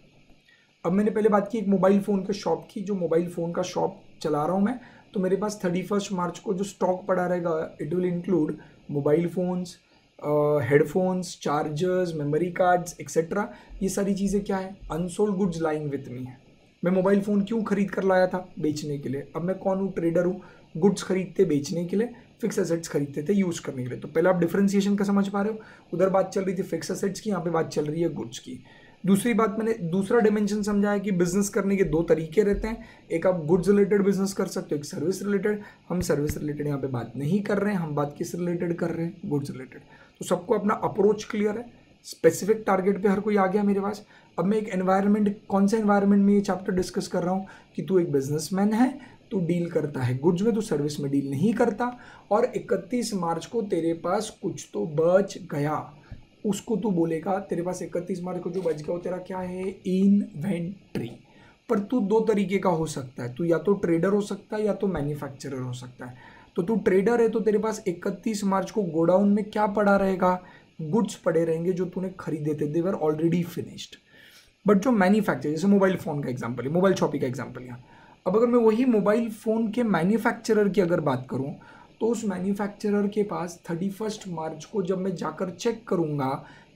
अब मैंने पहले बात की एक मोबाइल फ़ोन के शॉप की, जो मोबाइल फ़ोन का शॉप चला रहा हूँ मैं तो मेरे पास थर्टी फ़र्स्ट मार्च को जो स्टॉक पड़ा रहेगा it will include mobile phones headphones chargers memory cards etcetera ये सारी चीज़ें क्या है? Unsold goods lying with me है। मैं मोबाइल फ़ोन क्यों खरीद कर लाया था? बेचने के लिए। अब मैं कौन हूँ? ट्रेडर हूँ। गुड्स खरीदते बेचने के लिए फिक्स एसेट्स खरीदते थे यूज़ करने के लिए। तो पहले आप डिफ्रेंसिएशन का समझ पा रहे हो? उधर बात चल रही थी फिक्स एसेट्स की, यहाँ पे बात चल रही है गुड्स की। दूसरी बात मैंने, दूसरा डिमेंशन समझा है कि बिज़नेस करने के दो तरीके रहते हैं। एक आप गुड्स रिलेटेड बिज़नेस कर सकते हो, एक सर्विस रिलेटेड हम सर्विस रिलेटेड यहाँ पे बात नहीं कर रहे हैं, हम बात किस रिलेटेड कर रहे हैं? गुड्स रिलेटेड तो सबको अपना अप्रोच क्लियर है। स्पेसिफिक टारगेट पे हर कोई आ गया मेरे पास। अब मैं एक एनवायरनमेंट कौन से एनवायरनमेंट में ये चैप्टर डिस्कस कर रहा हूँ कि तू एक बिजनेसमैन है, तू डील करता है गुड्स में तो सर्विस में डील नहीं करता। और 31 मार्च को तेरे पास कुछ तो बच गया। उसको तू बोलेगा, तेरे पास 31 मार्च को जो बच गया वो तेरा क्या है? इन्वेंट्री पर तू दो तरीके का हो सकता है। तू या तो ट्रेडर हो सकता है या तो मैन्युफैक्चरर हो सकता है। तो तू ट्रेडर है तो तेरे पास 31 मार्च को गोडाउन में क्या पड़ा रहेगा? गुड्स पड़े रहेंगे जो तूने खरीदे थे। देवर ऑलरेडी फिनिश्ड बट जो मैन्युफैक्चर जैसे मोबाइल फ़ोन का एग्ज़ाम्पल है मोबाइल शॉपिंग का एग्ज़ाम्पल यहाँ। अब अगर मैं वही मोबाइल फ़ोन के मैन्युफैक्चरर की अगर बात करूँ तो उस मैन्युफैक्चरर के पास थर्टी फ़र्स्ट मार्च को जब मैं जाकर चेक करूँगा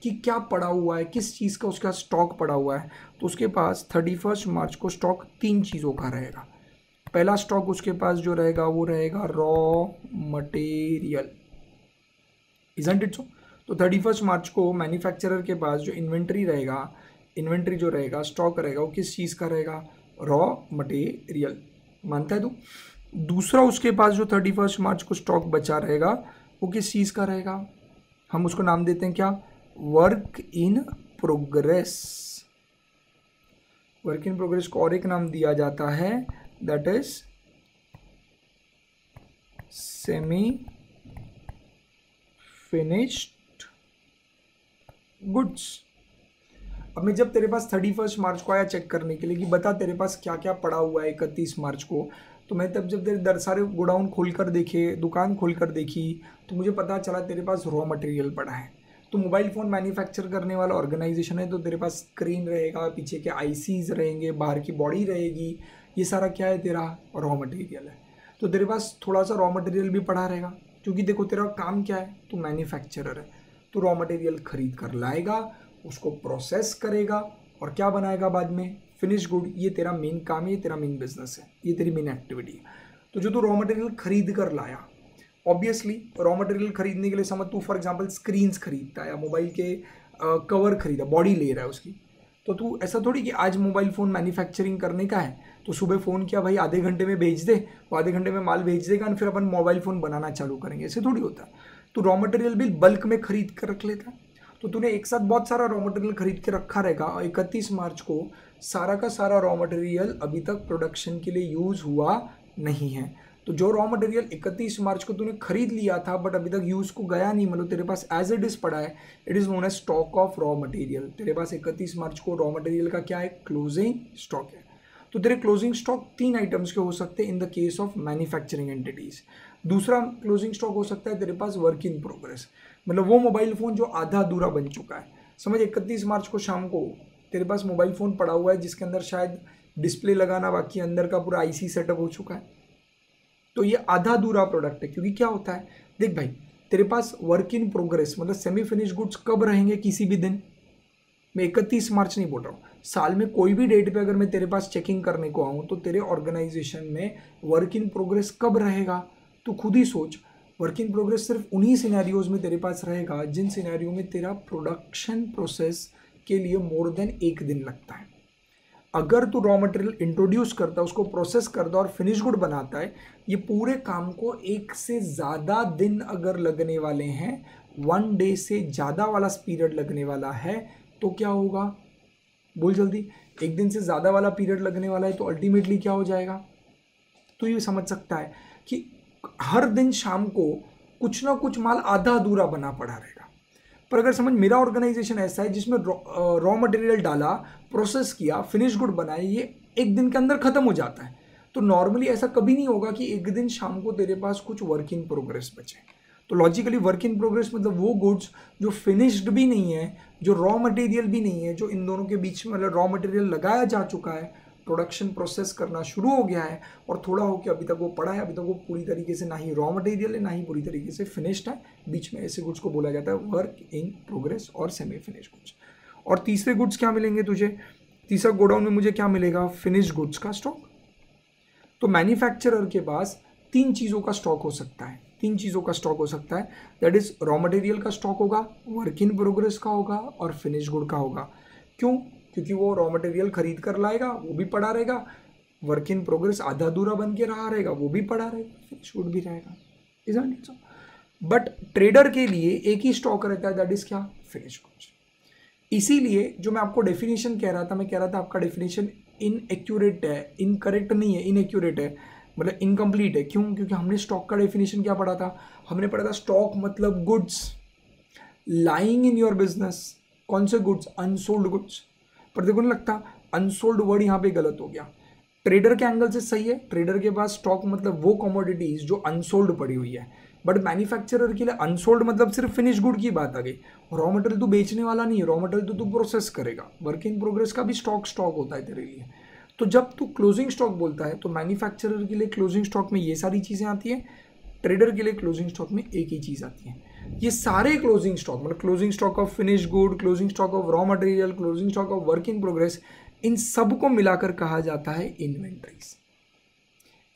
कि क्या पड़ा हुआ है, किस चीज़ का उसका स्टॉक पड़ा हुआ है तो उसके पास थर्टी फ़र्स्ट मार्च को स्टॉक तीन चीज़ों का रहेगा। पहला स्टॉक उसके पास जो रहेगा, वो रहेगा raw material isn't it so तो थर्टी फ़र्स्ट मार्च को मैन्युफैक्चरर के पास जो इन्वेंट्री रहेगा इन्वेंट्री जो रहेगा स्टॉक रहेगा, वो किस चीज़ का रहेगा? रॉ मटेरियल मानता है तू? दूसरा उसके पास जो थर्टी फ़र्स्ट मार्च को स्टॉक बचा रहेगा, वो किस चीज़ का रहेगा? हम उसको नाम देते हैं क्या? Work in progress work in progress को और एक नाम दिया जाता है that is semi finished goods अब मैं जब तेरे पास थर्टी फ़र्स्ट मार्च को आया चेक करने के लिए कि बता तेरे पास क्या क्या पड़ा हुआ है इकतीस मार्च को तो मैं तब जब तेरे दर सारे गोडाउन खोल कर देखे, दुकान खोल कर देखी तो मुझे पता चला तेरे पास रॉ मटेरियल पड़ा है। तो मोबाइल फ़ोन मैन्युफैक्चर करने वाला ऑर्गेनाइजेशन है तो तेरे पास स्क्रीन रहेगा, पीछे के आईसीज रहेंगे, बाहर की बॉडी रहेगी, ये सारा क्या है तेरा? रॉ मटेरियल है। तो तेरे पास थोड़ा सा रॉ मटेरियल भी पड़ा रहेगा, क्योंकि देखो तेरा काम क्या है? तो मैन्युफैक्चरर है। तो रॉ मटेरियल खरीद कर लाएगा, उसको प्रोसेस करेगा, और क्या बनाएगा बाद में? फिनिश गुड ये तेरा मेन काम है, ये तेरा मेन बिज़नेस है, ये तेरी मेन एक्टिविटी है। तो जो तू रॉ मटेरियल खरीद कर लाया ऑब्वियसली रॉ मटेरियल खरीदने के लिए समझ, तू फॉर एग्ज़ाम्पल स्क्रीन्स खरीदता है या मोबाइल के कवर खरीदा बॉडी ले रहा है उसकी। तो तू ऐसा थोड़ी कि आज मोबाइल फ़ोन मैन्युफैक्चरिंग करने का है तो सुबह फ़ोन किया, भाई आधे घंटे में भेज दे, वो आधे घंटे में माल भेज देगा और फिर अपन मोबाइल फ़ोन बनाना चालू करेंगे। ऐसे थोड़ी होता है। तो रॉ मटेरियल भी बल्क में खरीद कर रख लेता है। तो तूने एक साथ बहुत सारा रॉ मटेरियल खरीद के रखा रहेगा, और इकतीस मार्च को सारा का सारा रॉ मटेरियल अभी तक प्रोडक्शन के लिए यूज़ हुआ नहीं है। तो जो रॉ मटेरियल इकतीस मार्च को तूने खरीद लिया था बट अभी तक यूज़ को गया नहीं मतलब तेरे पास एज इट इज़ पड़ा है it is known as stock of raw material तेरे पास इकतीस मार्च को रॉ मटेरियल का क्या है क्लोजिंग स्टॉक है? तो तेरे क्लोजिंग स्टॉक तीन आइटम्स के हो सकते हैं in the case of manufacturing entities दूसरा क्लोजिंग स्टॉक हो सकता है तेरे पास वर्क इन प्रोग्रेस मतलब वो मोबाइल फ़ोन जो आधा अधूरा बन चुका है। समझ, इकतीस मार्च को शाम को तेरे पास मोबाइल फ़ोन पड़ा हुआ है, जिसके अंदर शायद डिस्प्ले लगाना बाकी अंदर का पूरा आईसी सेटअप हो चुका है। तो ये आधा अधूरा प्रोडक्ट है, क्योंकि क्या होता है, देख भाई, तेरे पास वर्क इन प्रोग्रेस मतलब सेमी फिनिश गुड्स कब रहेंगे किसी भी दिन? मैं इकतीस मार्च नहीं बोल रहा हूँ, साल में कोई भी डेट पे अगर मैं तेरे पास चेकिंग करने को आऊँ तो तेरे ऑर्गेनाइजेशन में वर्क इन प्रोग्रेस कब रहेगा? तो खुद ही सोच वर्क इन प्रोग्रेस सिर्फ़ उन्हीं सिनेरियोज में तेरे पास रहेगा, जिन सिनेरियो में तेरा प्रोडक्शन प्रोसेस के लिए मोर देन एक दिन लगता है। अगर तू रॉ मटेरियल इंट्रोड्यूस करता है, उसको प्रोसेस करता है और फिनिश गुड बनाता है, ये पूरे काम को एक से ज़्यादा दिन अगर लगने वाले हैं वन डे से ज़्यादा वाला पीरियड लगने वाला है तो क्या होगा? बोल जल्दी। एक दिन से ज़्यादा वाला पीरियड लगने वाला है तो अल्टीमेटली क्या हो जाएगा? तो ये समझ सकता है कि हर दिन शाम को कुछ ना कुछ माल आधा अधूरा बना पड़ा रहेगा पर अगर समझ, मेरा ऑर्गेनाइजेशन ऐसा है जिसमें रॉ मटेरियल डाला प्रोसेस किया फिनिश गुड बनाए ये एक दिन के अंदर ख़त्म हो जाता है। तो नॉर्मली ऐसा कभी नहीं होगा कि एक दिन शाम को तेरे पास कुछ वर्क इन प्रोग्रेस बचे। तो लॉजिकली वर्क इन प्रोग्रेस मतलब वो गुड्स जो फिनिश्ड भी नहीं है, जो रॉ मटेरियल भी नहीं है, जो इन दोनों के बीच में मतलब रॉ मटेरियल लगाया जा चुका है प्रोडक्शन प्रोसेस करना शुरू हो गया है और थोड़ा हो के अभी तक वो पड़ा है, अभी तक वो पूरी तरीके से ना ही रॉ मटेरियल है, ना ही पूरी तरीके से फिनिश्ड है। बीच में ऐसे गुड्स को बोला जाता है वर्क इन प्रोग्रेस और सेमी फिनिश गुड्स और तीसरे गुड्स क्या मिलेंगे तुझे? तीसरा गोडाउन में मुझे क्या मिलेगा? फिनिश गुड्स का स्टॉक तो मैन्युफैक्चरर के पास तीन चीज़ों का स्टॉक हो सकता है। तीन चीज़ों का स्टॉक हो सकता है। दैट इज़ रॉ मटेरियल का स्टॉक होगा वर्क इन प्रोग्रेस का होगा और फिनिश गुड का होगा। क्यों? क्योंकि वो रॉ मटेरियल खरीद कर लाएगा, वो भी पड़ा रहेगा। वर्क इन प्रोग्रेस आधा अधूरा बन के रहा रहेगा, वो भी पड़ा रहेगा गुड भी रहेगा इज़ सो बट ट्रेडर के लिए एक ही स्टॉक रहता है दैट इज़ क्या? फिनिश गुड्स इसीलिए जो मैं आपको डेफिनेशन कह रहा था, मैं कह रहा था आपका डेफिनेशन इन एक्यूरेट है इनकरेक्ट नहीं है इनएक्यूरेट है। मतलब इनकम्प्लीट है। क्यों? क्योंकि हमने स्टॉक का डेफिनेशन क्या पढ़ा था? हमने पढ़ा था स्टॉक मतलब goods lying in your business कौन से गुड्स अनसोल्ड गुड्स पर देखो नहीं लगता। अनसोल्ड वर्ड यहाँ पे गलत हो गया। ट्रेडर के एंगल से सही है। ट्रेडर के पास स्टॉक मतलब वो कमोडिटीज जो अनसोल्ड पड़ी हुई है। बट मैन्युफैक्चरर के लिए अनसोल्ड मतलब सिर्फ़ फिनिश गुड की बात आ गई। रॉ मटेरियल तो बेचने वाला नहीं है। रॉ मटेरियल तो तू प्रोसेस करेगा। वर्क इन प्रोग्रेस का भी स्टॉक स्टॉक होता है तेरे लिए। तो जब तू क्लोजिंग स्टॉक बोलता है तो मैन्युफैक्चरर के लिए क्लोजिंग स्टॉक में ये सारी चीज़ें आती हैं। ट्रेडर के लिए क्लोजिंग स्टॉक में एक ही चीज़ आती है। ये सारे क्लोजिंग स्टॉक मतलब closing stock of finish good closing stock of raw material closing stock of work in progress इन सबको मिलाकर कहा जाता है इन्वेंट्रीज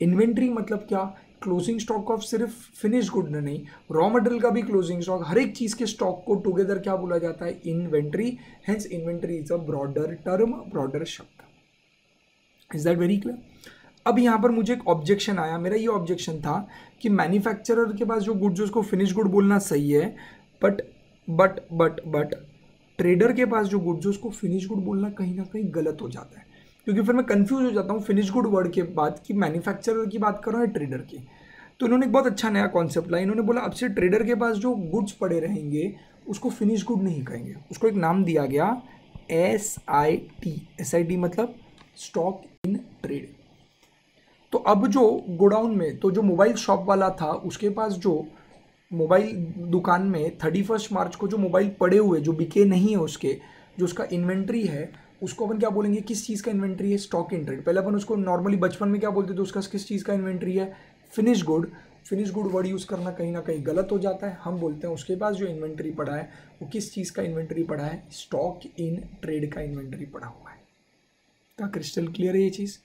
इन्वेंट्री मतलब क्या? क्लोजिंग स्टॉक ऑफ़ सिर्फ़ फिनिश गुड नहीं रॉ मटेरियल का भी क्लोजिंग स्टॉक हर एक चीज़ के स्टॉक को टुगेदर क्या बोला जाता है? Inventory hence inventory is a broader term broader शब्द. इज़ दैट वेरी क्लियर अब यहाँ पर मुझे एक ऑब्जेक्शन आया। मेरा ये ऑब्जेक्शन था कि मैन्युफैक्चरर के पास जो गुड्स उसको फिनिश गुड बोलना सही है but but but but trader के पास जो गुड्स उसको फिनिश गुड बोलना कहीं ना कहीं गलत हो जाता है। क्योंकि फिर मैं कंफ्यूज हो जाता हूँ फिनिश गुड वर्ड के बाद कि मैन्युफैक्चरर की बात करो या ट्रेडर की। तो इन्होंने एक बहुत अच्छा नया कॉन्सेप्ट लाया। इन्होंने बोला, अब से ट्रेडर के पास जो गुड्स पड़े रहेंगे, उसको फिनिश गुड नहीं कहेंगे। उसको एक नाम दिया गया S I T S I T मतलब स्टॉक इन ट्रेड तो अब जो गोडाउन में तो जो मोबाइल शॉप वाला था, उसके पास जो मोबाइल दुकान में थर्टी फ़र्स्ट मार्च को जो मोबाइल पड़े हुए, जो बिके नहीं है उसके, जो उसका इन्वेंट्री है, उसको अपन क्या बोलेंगे, किस चीज़ का इन्वेंट्री है? स्टॉक इन ट्रेड पहले अपन उसको नॉर्मली बचपन में क्या बोलते थे, उसका किस चीज़ का इन्वेंट्री है? Finish good. Finish good word use करना कहीं ना कहीं गलत हो जाता है। हम बोलते हैं उसके पास जो इन्वेंट्री पड़ा है, वो किस चीज़ का इन्वेंट्री पड़ा है? स्टॉक इन ट्रेड का इन्वेंट्री पड़ा हुआ है। क्या क्रिस्टल क्लियर है ये चीज़?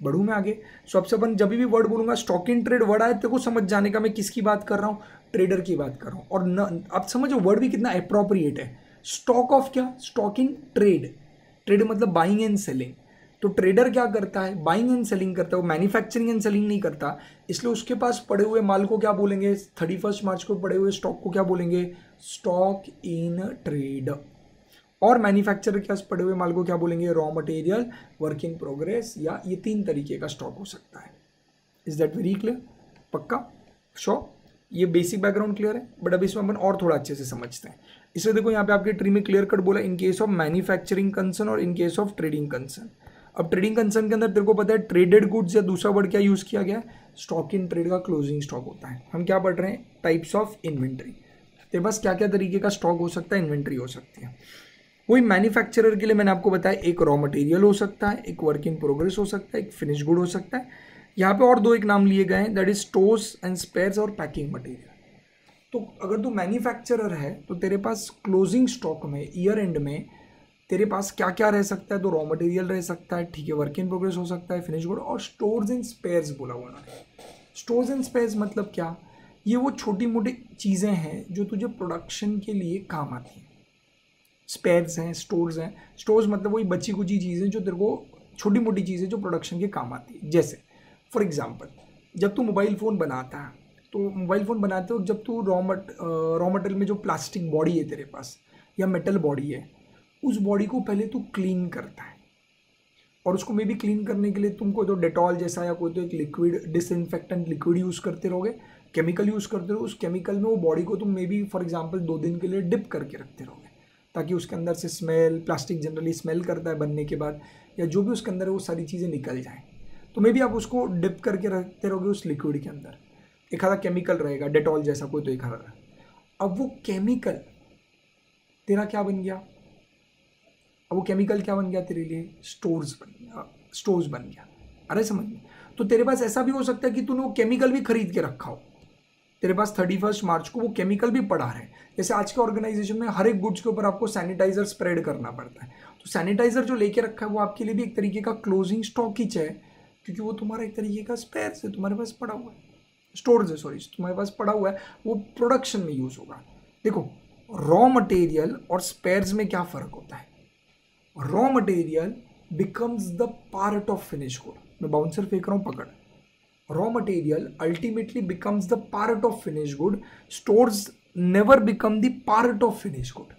बढ़ू मैं आगे। सो अब से अपन जब भी वर्ड बोलूँगा स्टॉक इन ट्रेड वर्ड आए तो को समझ जाने का मैं किसकी बात कर रहा हूँ? ट्रेडर की बात कर रहा हूँ। और न, अब समझो वर्ड भी कितना अप्रोप्रिएट है। स्टॉक ऑफ़ क्या? स्टॉक इन ट्रेड ट्रेड मतलब बाइंग एंड सेलिंग तो ट्रेडर क्या करता है? बाइंग एंड सेलिंग करता है। वो मैन्युफैक्चरिंग एंड सेलिंग नहीं करता। इसलिए उसके पास पड़े हुए माल को क्या बोलेंगे? थर्टी फ़र्स्ट मार्च को पड़े हुए स्टॉक को क्या बोलेंगे? स्टॉक इन ट्रेड और मैन्युफैक्चरर के पास पड़े हुए माल को क्या बोलेंगे? Raw material work in progress या ये तीन तरीके का स्टॉक हो सकता है। इज़ दैट वेरी क्लियर पक्का? श्योर ये बेसिक बैकग्राउंड क्लियर है बट अब इसमें अपन और थोड़ा अच्छे से समझते हैं। इसलिए देखो, यहाँ पे आपके ट्री में क्लियर कट बोला in case of manufacturing concern और in case of trading concern अब ट्रेडिंग कंसर्न के अंदर तेरे को पता है ट्रेडेड गुड्स या दूसरा वर्ड क्या यूज़ किया गया? है स्टॉक इन ट्रेड का क्लोजिंग स्टॉक होता है। हम क्या पढ़ रहे हैं? टाइप्स ऑफ़ इन्वेंट्री तेरे पास क्या क्या तरीके का स्टॉक हो सकता है? इन्वेंट्री हो सकती है। वही मैन्युफैक्चरर के लिए मैंने आपको बताया, एक रॉ मटेरियल हो सकता है, एक वर्क इन प्रोग्रेस हो सकता है, एक फिनिश गुड हो सकता है। यहाँ पे और दो एक नाम लिए गए हैं that is stores and spares और पैकिंग मटेरियल तो अगर तू मैन्युफैक्चरर है तो तेरे पास क्लोजिंग स्टॉक में ईयर एंड में, तेरे पास क्या क्या रह सकता है? तो रॉ मटेरियल रह सकता है, ठीक है वर्क इन प्रोग्रेस हो सकता है फिनिश गुड और स्टोर्स एंड स्पेयर्स बोला हुआ उन्होंने स्टोर्स एंड स्पेयर्स मतलब क्या? ये वो छोटी मोटी चीज़ें हैं जो तुझे प्रोडक्शन के लिए काम आती हैं। स्पेयर्स हैं स्टोर्स हैं। स्टोर्स मतलब वही बची कुची चीज़ें जो तेरे को छोटी मोटी चीज़ें जो प्रोडक्शन के काम आती है। जैसे फॉर एग्ज़ाम्पल जब तू मोबाइल फ़ोन बनाता है तो मोबाइल फ़ोन बनाते हो जब तू रॉ मट रॉ मटेरियल में जो प्लास्टिक बॉडी है तेरे पास, या मेटल बॉडी है, उस बॉडी को पहले तू क्लीन करता है। और उसको मे भी क्लीन करने के लिए तुम कोई तो डेटॉल जैसा या कोई तो एक लिक्विड डिसइनफेक्टेंट लिक्विड यूज़ करते रहोगे केमिकल यूज़ करते रहो, उस केमिकल में वो बॉडी को तुम मे बी फॉर एग्ज़ाम्पल दो दिन के लिए डिप करके रखते रहोगे। ताकि उसके अंदर से स्मेल प्लास्टिक जनरली स्मेल करता है बनने के बाद, या जो भी उसके अंदर है, वो सारी चीज़ें निकल जाएँ। तो मे बी आप उसको डिप करके रखते रहोगे उस लिक्विड के अंदर। एक आधा केमिकल रहेगा डेटॉल जैसा कोई तो एक आधा। अब वो केमिकल तेरा क्या बन गया? अब वो केमिकल क्या बन गया तेरे लिए? स्टोर्स बन गया स्टोर्स बन गया। अरे समझ में तो तेरे पास ऐसा भी हो सकता है कि तूने वो केमिकल भी खरीद के रखा हो। तेरे पास थर्टी फ़र्स्ट मार्च को वो केमिकल भी पड़ा रहे। जैसे आज के ऑर्गेनाइजेशन में हर एक गुड्स के ऊपर आपको सैनिटाइजर स्प्रेड करना पड़ता है। तो सैनिटाइजर जो लेके रखा है वो आपके लिए भी एक तरीके का क्लोजिंग स्टॉक ही है क्योंकि वो तुम्हारा एक तरीके का स्पेयर से तुम्हारे पास पड़ा हुआ है। स्टोर है सॉरी तुम्हारे पास पड़ा हुआ है। वो प्रोडक्शन में यूज़ होगा। देखो रॉ मटेरियल और स्पेयर्स में क्या फ़र्क होता है? Raw material becomes the part of finish good मैं बाउंसर फेंक रहा हूँ, पकड़। Raw material ultimately becomes the part of finished good. Stores never become the part of finished good.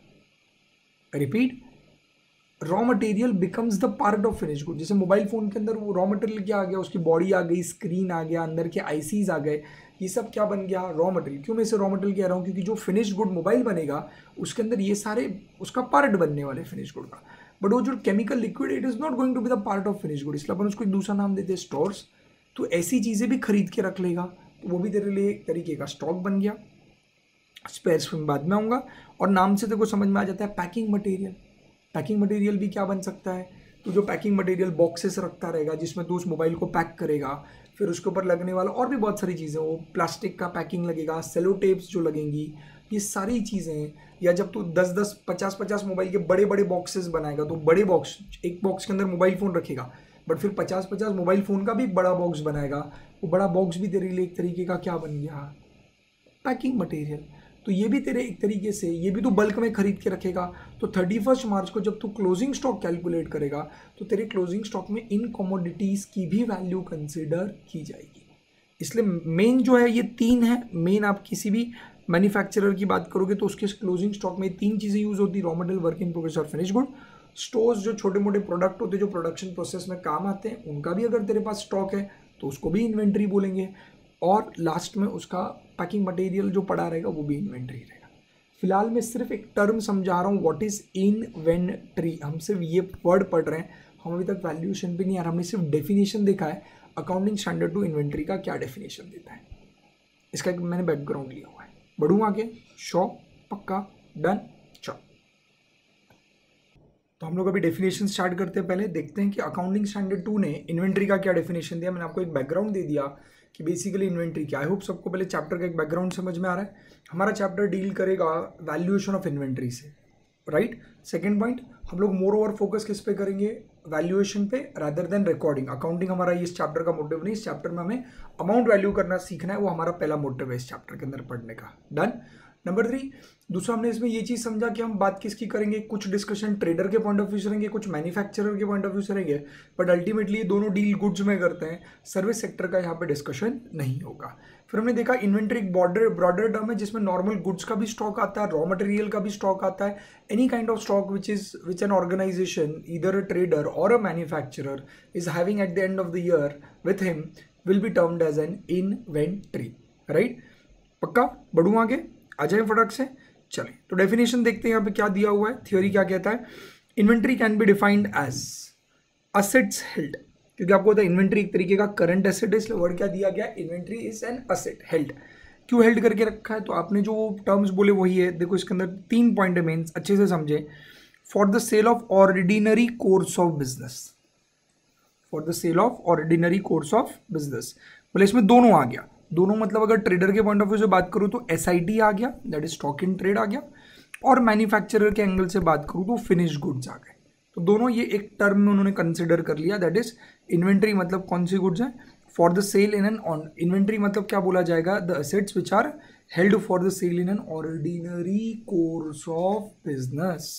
I repeat. Raw material becomes the part of finish good जैसे mobile phone के अंदर वो raw material क्या आ गया? उसकी body आ गई screen आ गया, अंदर के आईसीज आ गए। ये सब क्या बन गया? रॉ मटेरियल क्यों मैं इसे रॉ मटेरियल कह रहा हूँ? क्योंकि जो फिनिश गुड मोबाइल बनेगा, उसके अंदर ये सारे, उसका पार्ट बनने वाले फिनिश गुड का। बट वो जो chemical liquid it is not going to be the part of finish good इसलिए अपन उसको एक दूसरा नाम देते हैं स्टोर्स तो ऐसी चीज़ें भी खरीद के रख लेगा। तो वो भी तेरे लिए एक तरीके का स्टॉक बन गया। स्पेयर्स में बाद में आऊँगा। और नाम से तेरे को समझ में आ जाता है पैकिंग मटेरियल पैकिंग मटेरियल भी क्या बन सकता है? तो जो पैकिंग मटेरियल बॉक्सेस रखता रहेगा, जिसमें तो उस मोबाइल को पैक करेगा, फिर उसके ऊपर लगने वाला और भी बहुत सारी चीज़ें वो प्लास्टिक का पैकिंग लगेगा सेलो टेप्स जो लगेंगी, ये सारी चीज़ें या जब तू दस दस पचास पचास मोबाइल के बड़े बड़े बॉक्सेस बनाएगा तो बड़े बॉक्स एक बॉक्स के अंदर मोबाइल फ़ोन रखेगा बट फिर पचास पचास मोबाइल फ़ोन का भी एक बड़ा बॉक्स बनाएगा। वो बड़ा बॉक्स भी तेरे लिए एक तरीके का क्या बन गया? पैकिंग मटेरियल तो ये भी तेरे एक तरीके से, ये भी तू बल्क में खरीद के रखेगा। तो थर्टी फ़र्स्ट मार्च को जब तू क्लोजिंग स्टॉक कैलकुलेट करेगा तो तेरे क्लोजिंग स्टॉक में इन कॉमोडिटीज़ की भी वैल्यू कंसिडर की जाएगी। इसलिए मेन जो है, ये तीन है। मेन आप किसी भी मैन्युफैक्चरर की बात करोगे तो उसके क्लोजिंग स्टॉक में तीन चीज़ें यूज़ होती। Raw material work in progress और फिनिश गुड स्टोर्स जो छोटे मोटे प्रोडक्ट होते हैं, जो प्रोडक्शन प्रोसेस में काम आते हैं, उनका भी अगर तेरे पास स्टॉक है तो उसको भी इन्वेंट्री बोलेंगे। और लास्ट में उसका पैकिंग मटेरियल जो पड़ा रहेगा, वो भी इन्वेंट्री रहेगा। फ़िलहाल मैं सिर्फ़ एक टर्म समझा रहा हूँ व्हाट इज़ इन्वेंट्री हम सिर्फ़ ये वर्ड पढ़ रहे हैं। हम अभी तक वैल्यूएशन भी नहीं आ रहा, हमने सिर्फ़ डेफिनेशन देखा है अकाउंटिंग स्टैंडर्ड टू इन्वेंट्री का क्या डेफिनेशन देता है। इसका मैंने बैकग्राउंड लिया हुआ है। बढ़ूँ आगे? शॉ पक्का? डन तो हम लोग अभी डेफिनेशन स्टार्ट करते हैं पहले, देखते हैं कि अकाउंटिंग स्टैंडर्ड टू ने इन्वेंट्री का क्या डेफिनेशन दिया। मैंने आपको एक बैकग्राउंड दे दिया कि बेसिकली इन्वेंट्री क्या। आई होप सबको पहले चैप्टर का एक बैकग्राउंड समझ में आ रहा है। हमारा चैप्टर डील करेगा वैल्यूएशन ऑफ़ इन्वेंट्री से राइट सेकेंड पॉइंट हम लोग मोर ओवर फोकस किस पे करेंगे? वैल्यूएशन पे रादर देन रिकॉर्डिंग अकाउंटिंग हमारा इस चैप्टर का मोटिव नहीं, इस चैप्टर में हमें अमाउंट वैल्यू करना सीखना है, वो हमारा पहला मोटिव है इस चैप्टर के अंदर पढ़ने का। डन नंबर थ्री दूसरा हमने इसमें ये चीज़ समझा कि हम बात किसकी करेंगे? कुछ डिस्कशन ट्रेडर के पॉइंट ऑफ़ व्यू से रहेंगे कुछ मैन्युफैक्चरर के पॉइंट ऑफ़ व्यू से रहेंगे बट अल्टीमेटली ये दोनों डील गुड्स में करते हैं। सर्विस सेक्टर का यहाँ पे डिस्कशन नहीं होगा। फिर हमने देखा इन्वेंट्री एक बॉर्डर ब्रॉडर टर्म है, जिसमें नॉर्मल गुड्स का भी स्टॉक आता है रॉ मटेरियल का भी स्टॉक आता है। Any kind of stock which is which an organization इधर अ ट्रेडर और a manufacturer is having at the end of the year with him will be termed as an inventory right पक्का? बढ़ू आगे? आ जाए फटक से चलें तो डेफिनेशन देखते हैं यहाँ पे क्या दिया हुआ है थियोरी क्या कहता है। Inventory can be defined as assets held क्योंकि आपको होता है इन्वेंट्री एक तरीके का करंट एसेट है, इसलिए वर्ड क्या दिया गया inventory is an asset held क्यों हेल्ड करके रखा है? तो आपने जो टर्म्स बोले वही है। देखो इसके अंदर तीन पॉइंट है मेन अच्छे से समझे। For the sale of ordinary course of business for the sale of ordinary course of business बोले इसमें दोनों आ गया। दोनों मतलब अगर ट्रेडर के पॉइंट ऑफ़ व्यू से बात करूँ तो एस आ गया that is stock in trade आ गया, और मैन्युफैक्चरर के एंगल से बात करूँ तो फिनिश गुड्स आ गए। तो दोनों ये एक टर्म में उन्होंने कंसिडर कर लिया दैट इज़ इन्वेंट्री मतलब कौन सी गुड्स हैं? For the sale in an on inventory मतलब क्या बोला जाएगा? The assets which are held for the sale in an ordinary course of business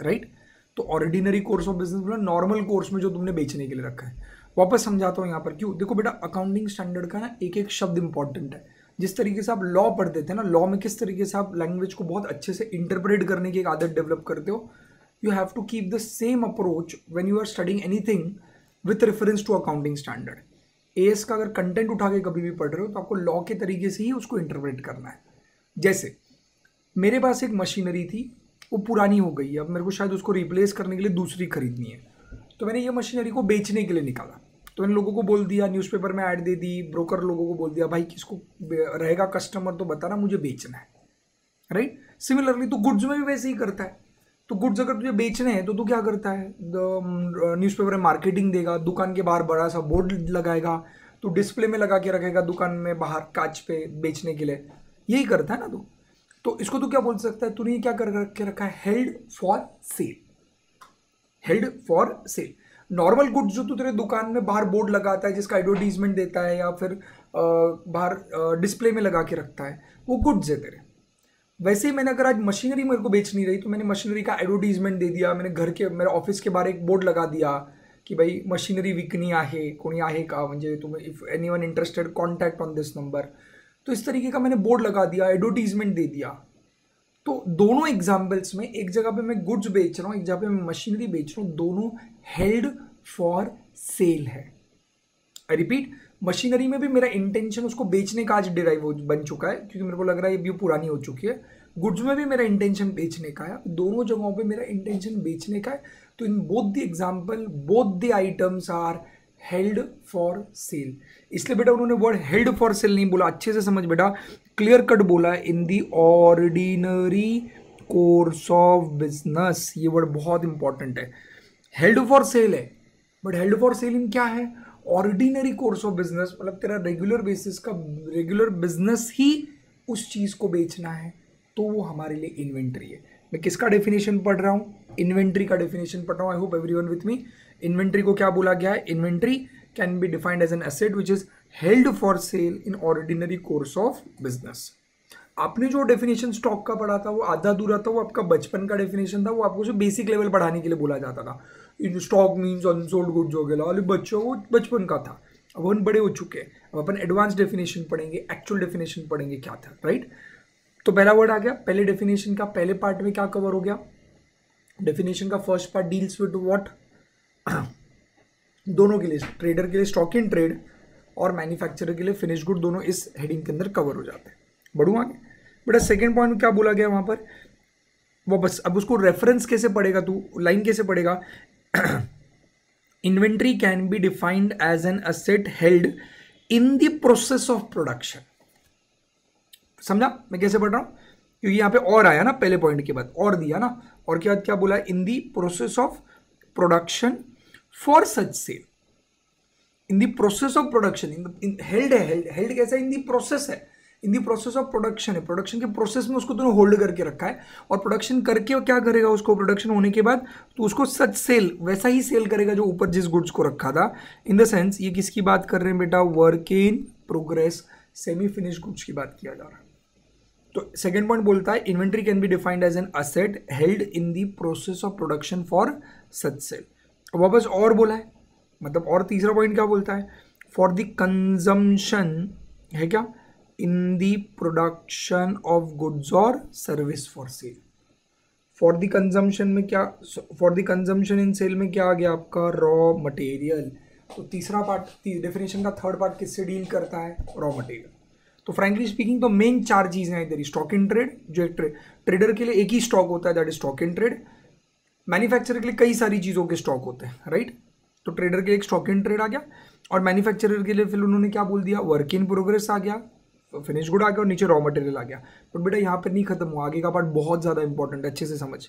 right तो ऑर्डिनरी कोर्स ऑफ़ बिज़नेस मतलब नॉर्मल कोर्स में जो तुमने बेचने के लिए रखा है। वापस समझाता हूँ यहाँ पर क्यों? देखो बेटा अकाउंटिंग स्टैंडर्ड का ना एक एक शब्द इंपॉर्टेंट है। जिस तरीके से आप लॉ पढ़ते थे ना लॉ में किस तरीके से आप लैंग्वेज को बहुत अच्छे से इंटरप्रेट करने की एक आदत डेवलप करते हो you have to keep the same approach when you are studying anything with reference to accounting standard A S का अगर कंटेंट उठा के कभी भी पढ़ रहे हो तो आपको लॉ के तरीके से ही उसको इंटरप्रेट करना है। जैसे, मेरे पास एक मशीनरी थी, वो पुरानी हो गई है, अब मेरे को शायद उसको रिप्लेस करने के लिए दूसरी खरीदनी है। तो मैंने ये मशीनरी को बेचने के लिए निकाला। तो इन लोगों को बोल दिया न्यूज़पेपर में ऐड दे दी ब्रोकर लोगों को बोल दिया, भाई, किसको रहेगा कस्टमर तो बताना मुझे बेचना है. राइट सिमिलरली तो गुड्स में भी वैसे ही करता है। तो गुड्स अगर तुझे बेचने हैं तो तू क्या करता है? न्यूज़पेपर में मार्केटिंग देगा, दुकान के बाहर बड़ा सा बोर्ड लगाएगा तो डिस्प्ले में लगा के रखेगा दुकान में बाहर, कांच पे बेचने के लिए। यही करता है ना तू। तो इसको तू क्या बोल सकता है? तूने क्या कर के रखा है? Held for sale held for sale normal goods जो तू तेरे दुकान में बाहर बोर्ड लगाता है, जिसका एडवर्टीजमेंट देता है या फिर बाहर डिस्प्ले में लगा के रखता है, वो गुड्स है तेरे। वैसे ही मैंने अगर आज मशीनरी मेरे को बेच नहीं रही तो मैंने मशीनरी का एडवर्टीजमेंट दे दिया, मैंने घर के, मेरे ऑफ़िस के बाहर एक बोर्ड लगा दिया की भाई मशीनरी विकनी आहे, कोणी आहे का? म्हणजे तुम्हें if anyone interested contact on this number तो इस तरीके का मैंने बोर्ड लगा दिया एडवर्टीजमेंट दे दिया। तो दोनों एग्जाम्पल्स में, एक जगह पे मैं गुड्स बेच रहा हूँ, एक जगह पे मैं मशीनरी बेच रहा हूँ, दोनों हेल्ड फॉर सेल है। आई रिपीट मशीनरी में भी मेरा इंटेंशन उसको बेचने का आज डिराइव हो बन चुका है, क्योंकि मेरे को लग रहा है ये व्यू पुरानी हो चुकी है। गुड्स में भी मेरा इंटेंशन बेचने का है, दोनों जगहों पे मेरा इंटेंशन बेचने का है। तो in both the example both the items are held for sale इसलिए बेटा उन्होंने वर्ड हेल्ड फॉर सेल नहीं बोला, अच्छे से समझ बेटा। क्लियर कट बोला है in the ordinary course of business ये वर्ड बहुत इंपॉर्टेंट है। हेल्ड फॉर सेल है। But held for sale in क्या है? ऑर्डिनरी कोर्स ऑफ़ बिज़नेस मतलब तेरा रेगुलर बेसिस का रेगुलर बिज़नेस ही उस चीज़ को बेचना है तो वो हमारे लिए इन्वेंट्री है। मैं किसका डेफिनेशन पढ़ रहा हूँ? इन्वेंट्री का डेफिनेशन पढ़ रहा हूँ। I hope everyone with me inventory को क्या बोला गया है? Inventory can be defined as an asset which is held for sale in ordinary course of business आपने जो डेफिनेशन स्टॉक का पढ़ा था, वो आधा दूरा था, वो आपका बचपन का डेफिनेशन था, वो आपको जो बेसिक लेवल पढ़ाने के लिए बोला जाता था। In stock means unsold goods हो गया। अरे बच्चों, वो बचपन का था। अब अपन बड़े हो चुके हैं। अब अपन एडवांस डेफिनेशन पढ़ेंगे एक्चुअल डेफिनेशन पढ़ेंगे क्या था राइट तो पहला वर्ड आ गया, पहले डेफिनेशन का पहले पार्ट में क्या कवर हो गया? डेफिनेशन का first part deals with what दोनों के लिए ट्रेडर के लिए स्टॉक इन ट्रेड और मैन्युफैक्चरर के लिए फिनिश गुड दोनों इस हेडिंग के अंदर कवर हो जाते हैं। बढ़ू आगे। बेटा सेकेंड पॉइंट क्या बोला गया वहाँ पर? वो बस, अब उसको रेफरेंस कैसे पड़ेगा तू? लाइन कैसे पढ़ेगा? inventory can be defined as an asset held in the process of production. समझा? मैं कैसे पढ़ रहा हूँ? क्योंकि यहाँ पे और आया ना, पहले पॉइंट के बाद। और दिया ना। और क्या क्या बोला? In the process of production for such sale in the process of production in held है हेल्ड हेल्ड कैसा इन दी प्रोसेस है। In the process of production है। प्रोडक्शन के प्रोसेस में उसको तूने होल्ड करके रखा है और प्रोडक्शन करके क्या करेगा? उसको प्रोडक्शन होने के बाद तो उसको सच सेल वैसा ही सेल करेगा जो ऊपर जिस गुड्स को रखा था। इन द सेंस ये किसकी बात कर रहे हैं बेटा? Work in progress semi finish goods की बात किया जा रहा है। तो सेकेंड पॉइंट बोलता है inventory can be defined as an asset held in the process of production for such sale वापस और बोला है मतलब और तीसरा पॉइंट क्या बोलता है? फॉर द कंजम्पशन है क्या? In the production of goods or service for sale. For the consumption में क्या for the consumption in sale में क्या आ गया आपका? रॉ मटेरियल तो तीसरा पार्ट डेफिनेशन का थर्ड पार्ट किससे डील करता है? रॉ मटेरियल तो फ्रेंकली स्पीकिंग तो मेन चार चीज़ें हैं इधर स्टॉक इन ट्रेड जो एक ट्रेडर के लिए एक ही स्टॉक होता है that is stock in trade manufacturer के लिए कई सारी चीज़ों के स्टॉक होते हैं राइट तो ट्रेडर के लिए एक स्टॉक इन ट्रेड आ गया और मैन्युफैक्चरर के लिए फिर उन्होंने क्या बोल दिया? वर्क इन प्रोग्रेस आ गया. फिनिश गुड आ गया और नीचे रॉ मटेरियल आ गया। बट बेटा, यहाँ पर नहीं खत्म हुआ। आगे का पार्ट बहुत ज़्यादा इंपॉर्टेंट है, अच्छे से समझ।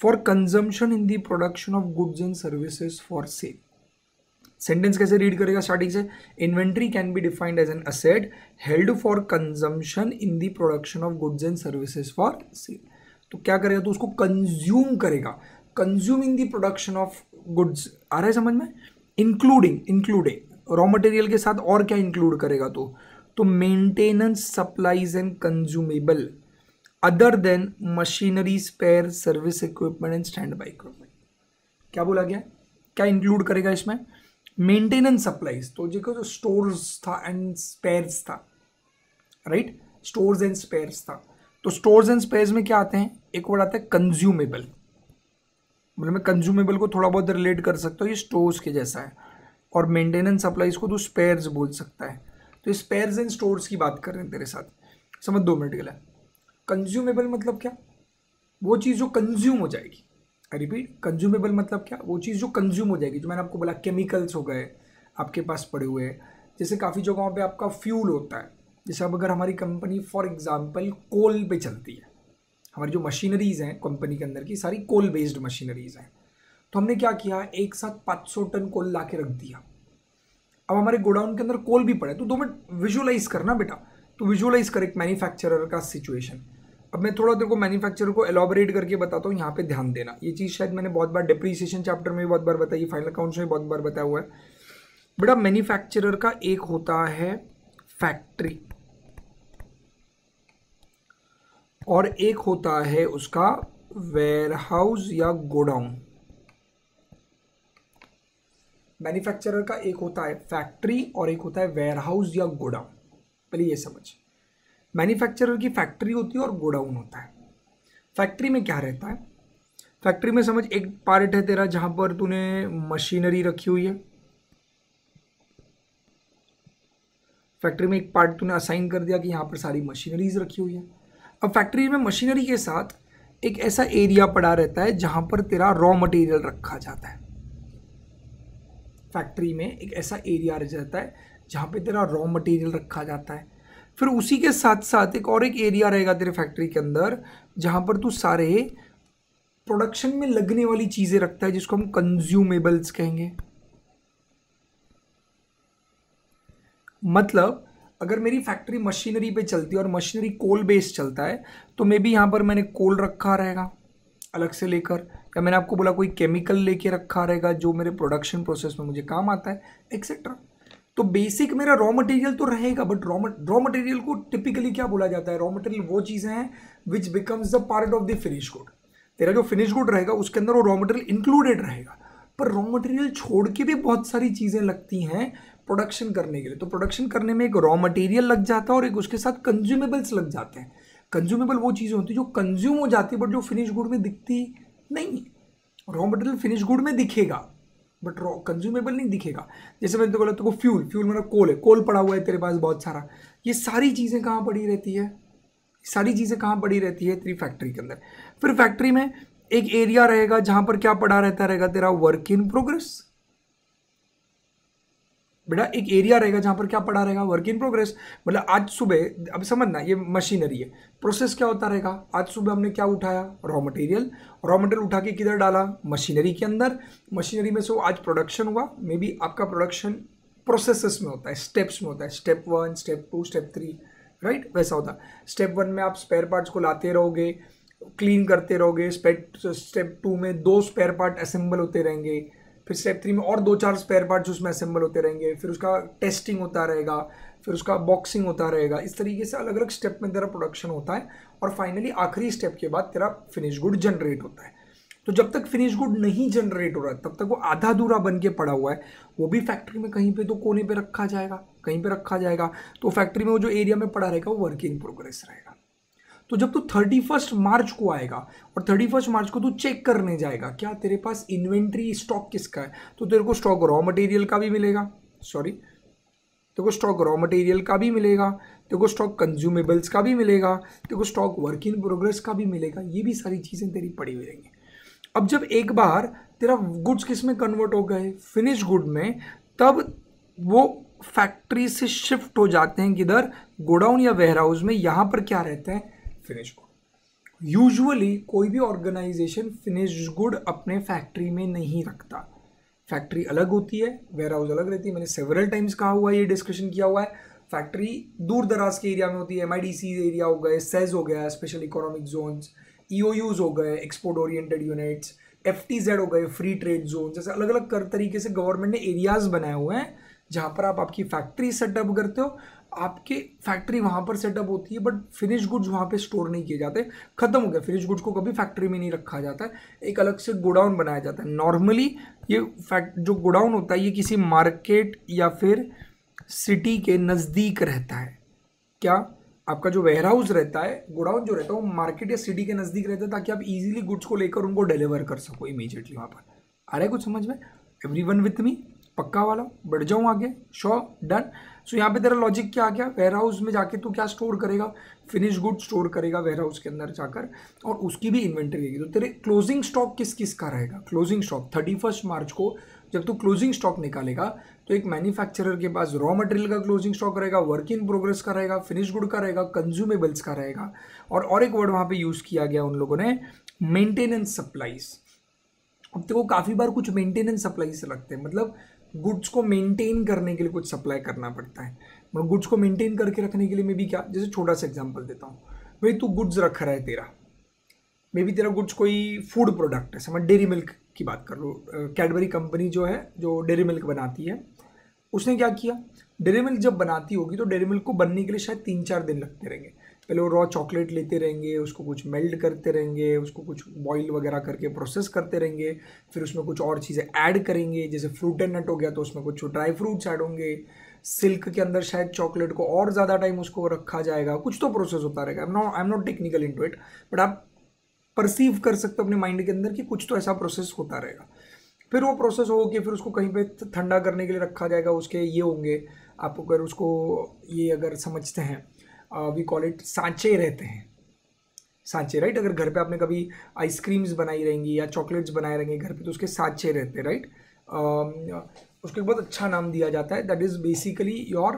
For consumption in the production of goods and services for sale sentence कैसे रीड करेगा स्टार्टिंग से? Inventory can be defined as an asset held for consumption in the production of goods and services for sale तो क्या करेगा? तो उसको consume करेगा। Consume in the production of goods आ रहा है समझ में? इंक्लूडिंग इंक्लूडिंग रॉ मटेरियल के साथ और क्या इंक्लूड करेगा तो? तो maintenance supplies and consumable other than machinery spare service equipment and stand by equipment क्या बोला गया? क्या इंक्लूड करेगा इसमें? मेंटेनेंस सप्लाईज तो जो स्टोर्स था एंड स्पेयर्स था राइट स्टोर्स एंड स्पेयर्स था. तो स्टोर्स एंड स्पेयर्स में क्या आते हैं? एक वर्ड आता है कंज्यूमेबल मतलब मैं कंज्यूमेबल को थोड़ा बहुत रिलेट कर सकता हूँ, ये स्टोर्स के जैसा है। और मेंटेनेंस सप्लाईज को तो स्पेयर्स बोल सकता है। तो स्पेयर्स एंड स्टोर्स की बात कर रहे हैं तेरे साथ। समझ, दो मिनट के लिए। कंज्यूमेबल मतलब क्या? वो चीज़ जो कंज्यूम हो जाएगी। आई रिपीट कंज्यूमेबल मतलब क्या? वो चीज़ जो कंज्यूम हो जाएगी। जो मैंने आपको बोला केमिकल्स हो गए, आपके पास पड़े हुए जैसे काफ़ी जगहों पे आपका फ्यूल होता है। जैसे अब अगर हमारी कंपनी फॉर एग्जांपल कोल पे चलती है। हमारी जो मशीनरीज़ हैं कंपनी के अंदर की, सारी कोल बेस्ड मशीनरीज़ हैं। तो हमने क्या किया? एक साथ 500 टन कोल ला के रख दिया। अब हमारे गोडाउन के अंदर कोल भी पड़े तो दो मिनट विजुअलाइज करना बेटा। तो विजुअलाइज कर एक मैन्युफैक्चरर का सिचुएशन अब मैं थोड़ा तेरे को मैन्युफैक्चरर को एलोबरेट करके बताता हूँ, यहाँ पे ध्यान देना। ये चीज़ शायद मैंने बहुत बार डिप्रीसिएशन चैप्टर में भी बहुत बार बताई फाइनल अकाउंट्स में बहुत बार बताया हुआ है। बेटा मैन्युफैक्चरर का एक होता है फैक्ट्री और एक होता है उसका वेयरहाउस या गोडाउन। मैन्युफैक्चरर का एक होता है फैक्ट्री और एक होता है वेयरहाउस या गोडाउन। पहले ये समझ। मैन्युफैक्चरर की फैक्ट्री होती है और गोडाउन होता है। फैक्ट्री में क्या रहता है? फैक्ट्री में समझ एक पार्ट है तेरा जहाँ पर तूने मशीनरी रखी हुई है। फैक्ट्री में एक पार्ट तूने असाइन कर दिया कि यहाँ पर सारी मशीनरीज रखी हुई है। अब फैक्ट्री में मशीनरी के साथ एक ऐसा एरिया पड़ा रहता है जहाँ पर तेरा रॉ मटेरियल रखा जाता है। फैक्ट्री में एक ऐसा एरिया रह जाता है जहाँ पे तेरा रॉ मटेरियल रखा जाता है। फिर उसी के साथ साथ एक और एक एरिया रहेगा तेरे फैक्ट्री के अंदर, जहाँ पर तू सारे प्रोडक्शन में लगने वाली चीज़ें रखता है, जिसको हम कंज्यूमेबल्स कहेंगे। मतलब अगर मेरी फैक्ट्री मशीनरी पे चलती है और मशीनरी कोल बेस्ड चलता है तो मे बी यहाँ पर मैंने कोल रखा रहेगा, अलग से लेकर। या मैंने आपको बोला कोई केमिकल लेके रखा रहेगा जो मेरे प्रोडक्शन प्रोसेस में मुझे काम आता है एक्सेट्रा तो बेसिक मेरा रॉ मटेरियल तो रहेगा बट रॉ रॉ मटेरियल को टिपिकली क्या बोला जाता है? रॉ मटेरियल वो चीज़ें हैं which becomes the part of the finish good तेरा जो फिनिश गुड रहेगा, उसके अंदर वो रॉ मटेरियल इंक्लूडेड रहेगा। पर रॉ मटेरियल छोड़ के भी बहुत सारी चीज़ें लगती हैं प्रोडक्शन करने के लिए। तो प्रोडक्शन करने में एक रॉ मटेरियल लग जाता है और एक उसके साथ कंज्यूमेबल्स लग जाते हैं। कंज्यूमेबल वो चीज़ें होती है जो कंज्यूम हो जाती है बट जो फिनिश गुड में दिखती नहीं रॉ मटेरियल फिनिश गुड में दिखेगा बट रॉ कंज्यूमेबल नहीं दिखेगा। जैसे मैंने तो बोला तो फ्यूल फ्यूल मतलब कोल है। कोल पड़ा हुआ है तेरे पास बहुत सारा। ये सारी चीज़ें कहाँ पड़ी रहती है? सारी चीज़ें कहाँ पड़ी रहती है? तेरी फैक्ट्री के अंदर। फिर फैक्ट्री में एक एरिया रहेगा जहाँ पर क्या पड़ा रहता रहेगा? तेरा वर्क इन प्रोग्रेस बेटा, एक एरिया रहेगा जहाँ पर क्या पड़ा रहेगा? वर्क इन प्रोग्रेस मतलब आज सुबह, अब समझना ये मशीनरी है। प्रोसेस क्या होता रहेगा? आज सुबह हमने क्या उठाया? रॉ मटेरियल रॉ मटेरियल उठा के किधर डाला? मशीनरी के अंदर। मशीनरी में से वो आज प्रोडक्शन हुआ। मे बी आपका प्रोडक्शन प्रोसेसेस में होता है स्टेप्स में होता है। Step one step two step three right वैसा होता है। स्टेप वन में आप स्पेयर पार्ट्स को लाते रहोगे क्लीन करते रहोगे। स्टेप टू में दो स्पेयर पार्ट असेंबल होते रहेंगे। फिर स्टेप थ्री में और दो चार स्पेयर पार्ट्स उसमें असेंबल होते रहेंगे, फिर उसका टेस्टिंग होता रहेगा, फिर उसका बॉक्सिंग होता रहेगा। इस तरीके से अलग अलग स्टेप में तेरा प्रोडक्शन होता है और फाइनली आखिरी स्टेप के बाद तेरा फिनिश गुड जनरेट होता है। तो जब तक फिनिश गुड नहीं जनरेट हो रहा तब तक वो आधा दूरा बन के पड़ा हुआ है। वो भी फैक्ट्री में कहीं पे तो कोने पे रखा जाएगा, कहीं पे रखा जाएगा। तो फैक्ट्री में वो जो एरिया में पड़ा रहेगा, वो वर्क इन प्रोग्रेस रहेगा। तो जब तू थर्टी फ़र्स्ट मार्च को आएगा और थर्टी फ़र्स्ट मार्च को तू चेक करने जाएगा, क्या तेरे पास इन्वेंट्री स्टॉक किसका है? तो तेरे को स्टॉक रॉ मटेरियल का भी मिलेगा। सॉरी तेरे को स्टॉक रॉ मटेरियल का भी मिलेगा। तेरे को स्टॉक कंज्यूमेबल्स का भी मिलेगा। तेरे को स्टॉक वर्क इन प्रोग्रेस का भी मिलेगा। ये भी सारी चीज़ें तेरी पड़ी हुई रहेंगी। अब जब एक बार तेरा गुड्स किसमें कन्वर्ट हो गए? फिनिश गुड में, तब वो फैक्ट्री से शिफ्ट हो जाते हैं किधर? गोडाउन या वेयर हाउस में। यहाँ पर क्या रहते हैं? फिनिश को यूजुअली कोई भी ऑर्गेनाइजेशन फिनिश गुड अपने फैक्ट्री में नहीं रखता। फैक्ट्री अलग होती है वेयर हाउस अलग रहती है। मैंने सेवरल टाइम्स कहा हुआ है, ये डिस्कशन किया हुआ है। फैक्ट्री दूर दराज के एरिया में होती है। एमआईडीसी एरिया हो गए सेज हो गया स्पेशल इकोनॉमिक जोन्स ई हो गए एक्सपोर्ट ओरिएंटेड यूनिट्स एफ़ हो गए फ्री ट्रेड जोन जैसे अलग अलग तरीके से गवर्नमेंट ने एरियाज़ बनाए हुए हैं, जहाँ पर आप आपकी फैक्ट्री सेटअप करते हो। आपके फैक्ट्री वहाँ पर सेटअप होती है बट फिनिश गुड्स वहाँ पे स्टोर नहीं किए जाते। खत्म हो गया। फिनिश गुड्स को कभी फैक्ट्री में नहीं रखा जाता है। एक अलग से गोडाउन बनाया जाता है। नॉर्मली ये फैक्ट जो गोडाउन होता है, ये किसी मार्केट या फिर सिटी के नज़दीक रहता है। क्या आपका जो वेयर हाउस रहता है, गोडाउन जो रहता है, वो मार्केट या सिटी के नज़दीक रहता है, ताकि आप इजीली गुड्स को लेकर उनको डिलीवर कर सको इमीजिएटली वहाँ पर। आ रहा है कुछ समझ में? एवरी वन विथ मी पक्का वाला? बढ़ जाऊँ आगे? श्योर डन सो यहाँ पे तेरा लॉजिक क्या आ गया? वेयर हाउस में जाके तू क्या स्टोर करेगा? फिनिश गुड स्टोर करेगा वेयर हाउस के अंदर जाकर और उसकी भी इन्वेंट्री रहेगी। तो तेरे क्लोजिंग स्टॉक किस किस का रहेगा? Closing stock thirty first March को जब तू क्लोजिंग स्टॉक निकालेगा तो एक मैन्युफैक्चरर के पास रॉ मटेरियल का क्लोजिंग स्टॉक रहेगा वर्क इन प्रोग्रेस का रहेगा फिनिश गुड का रहेगा कंज्यूमेबल्स का रहेगा। और और एक वर्ड वहाँ पे यूज़ किया गया उन लोगों ने मेंटेनेंस सप्लाईज अब तो काफ़ी बार कुछ मेंटेनेंस सप्लाईज लगते हैं। मतलब गुड्स को मेंटेन करने के लिए कुछ सप्लाई करना पड़ता है। मतलब गुड्स को मेंटेन करके रखने के लिए मैं भी क्या, जैसे छोटा सा एग्जांपल देता हूँ। भाई तू गुड्स रख रहा है तेरा। मे बी तेरा गुड्स कोई फ़ूड प्रोडक्ट है, समझ डेरी मिल्क की बात कर लो कैडबरी कंपनी जो है, जो डेरी मिल्क बनाती है, उसने क्या किया? डेरी मिल्क जब बनाती होगी तो डेरी मिल्क को बनने के लिए शायद तीन चार दिन लगते रहेंगे। पहले वो रॉ चॉकलेट लेते रहेंगे, उसको कुछ मेल्ट करते रहेंगे, उसको कुछ बॉईल वगैरह करके प्रोसेस करते रहेंगे, फिर उसमें कुछ और चीज़ें ऐड करेंगे, जैसे फ्रूट एंड नट हो गया तो उसमें कुछ ड्राई फ्रूट्स ऐड होंगे सिल्क के अंदर शायद चॉकलेट को और ज़्यादा टाइम उसको रखा जाएगा, कुछ तो प्रोसेस होता रहेगा I am not technical into it but आप परसीव कर सकते हो अपने माइंड के अंदर कि कुछ तो ऐसा प्रोसेस होता रहेगा। फिर वो प्रोसेस हो के फिर उसको कहीं पे ठंडा करने के लिए रखा जाएगा, उसके ये होंगे, आप अगर उसको ये अगर समझते हैं वी कॉल इट सांचे रहते हैं। सांचे राइट अगर घर पे आपने कभी आइसक्रीम्स बनाई रहेंगी या चॉकलेट्स बनाए रहेंगे घर पे तो उसके सांचे रहते हैं राइट उसको एक बहुत अच्छा नाम दिया जाता है। That is basically your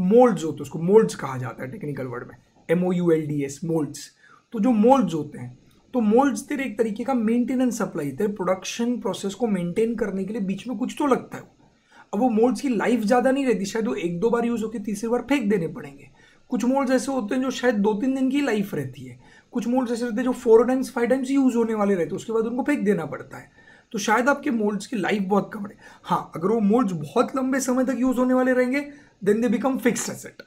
moulds होते हैं, उसको मोल्ड्स कहा जाता है टेक्निकल वर्ड में। M O U L D S moulds तो जो मोल्ड्स होते हैं तो मोल्ड्स तेरे एक तरीके का मेंटेनेंस सप्लाई तेरे प्रोडक्शन प्रोसेस को मेंटेन करने के लिए बीच में कुछ तो लगता है। अब वो मोल्ड्स की लाइफ ज़्यादा नहीं रहती, शायद वो एक दो बार यूज़ होकर तीसरी बार फेंक देने पड़ेंगे। कुछ मोल्ड्स ऐसे होते हैं जो शायद दो तीन दिन की लाइफ रहती है। कुछ मोल्ड्स ऐसे रहते हैं जो four times five times use होने वाले रहते हैं, उसके बाद उनको फेंक देना पड़ता है। तो शायद आपके मोल्ड्स की लाइफ बहुत कम है हाँ अगर वो मोल्ड्स बहुत लंबे समय तक यूज़ होने वाले रहेंगे then they become fix asset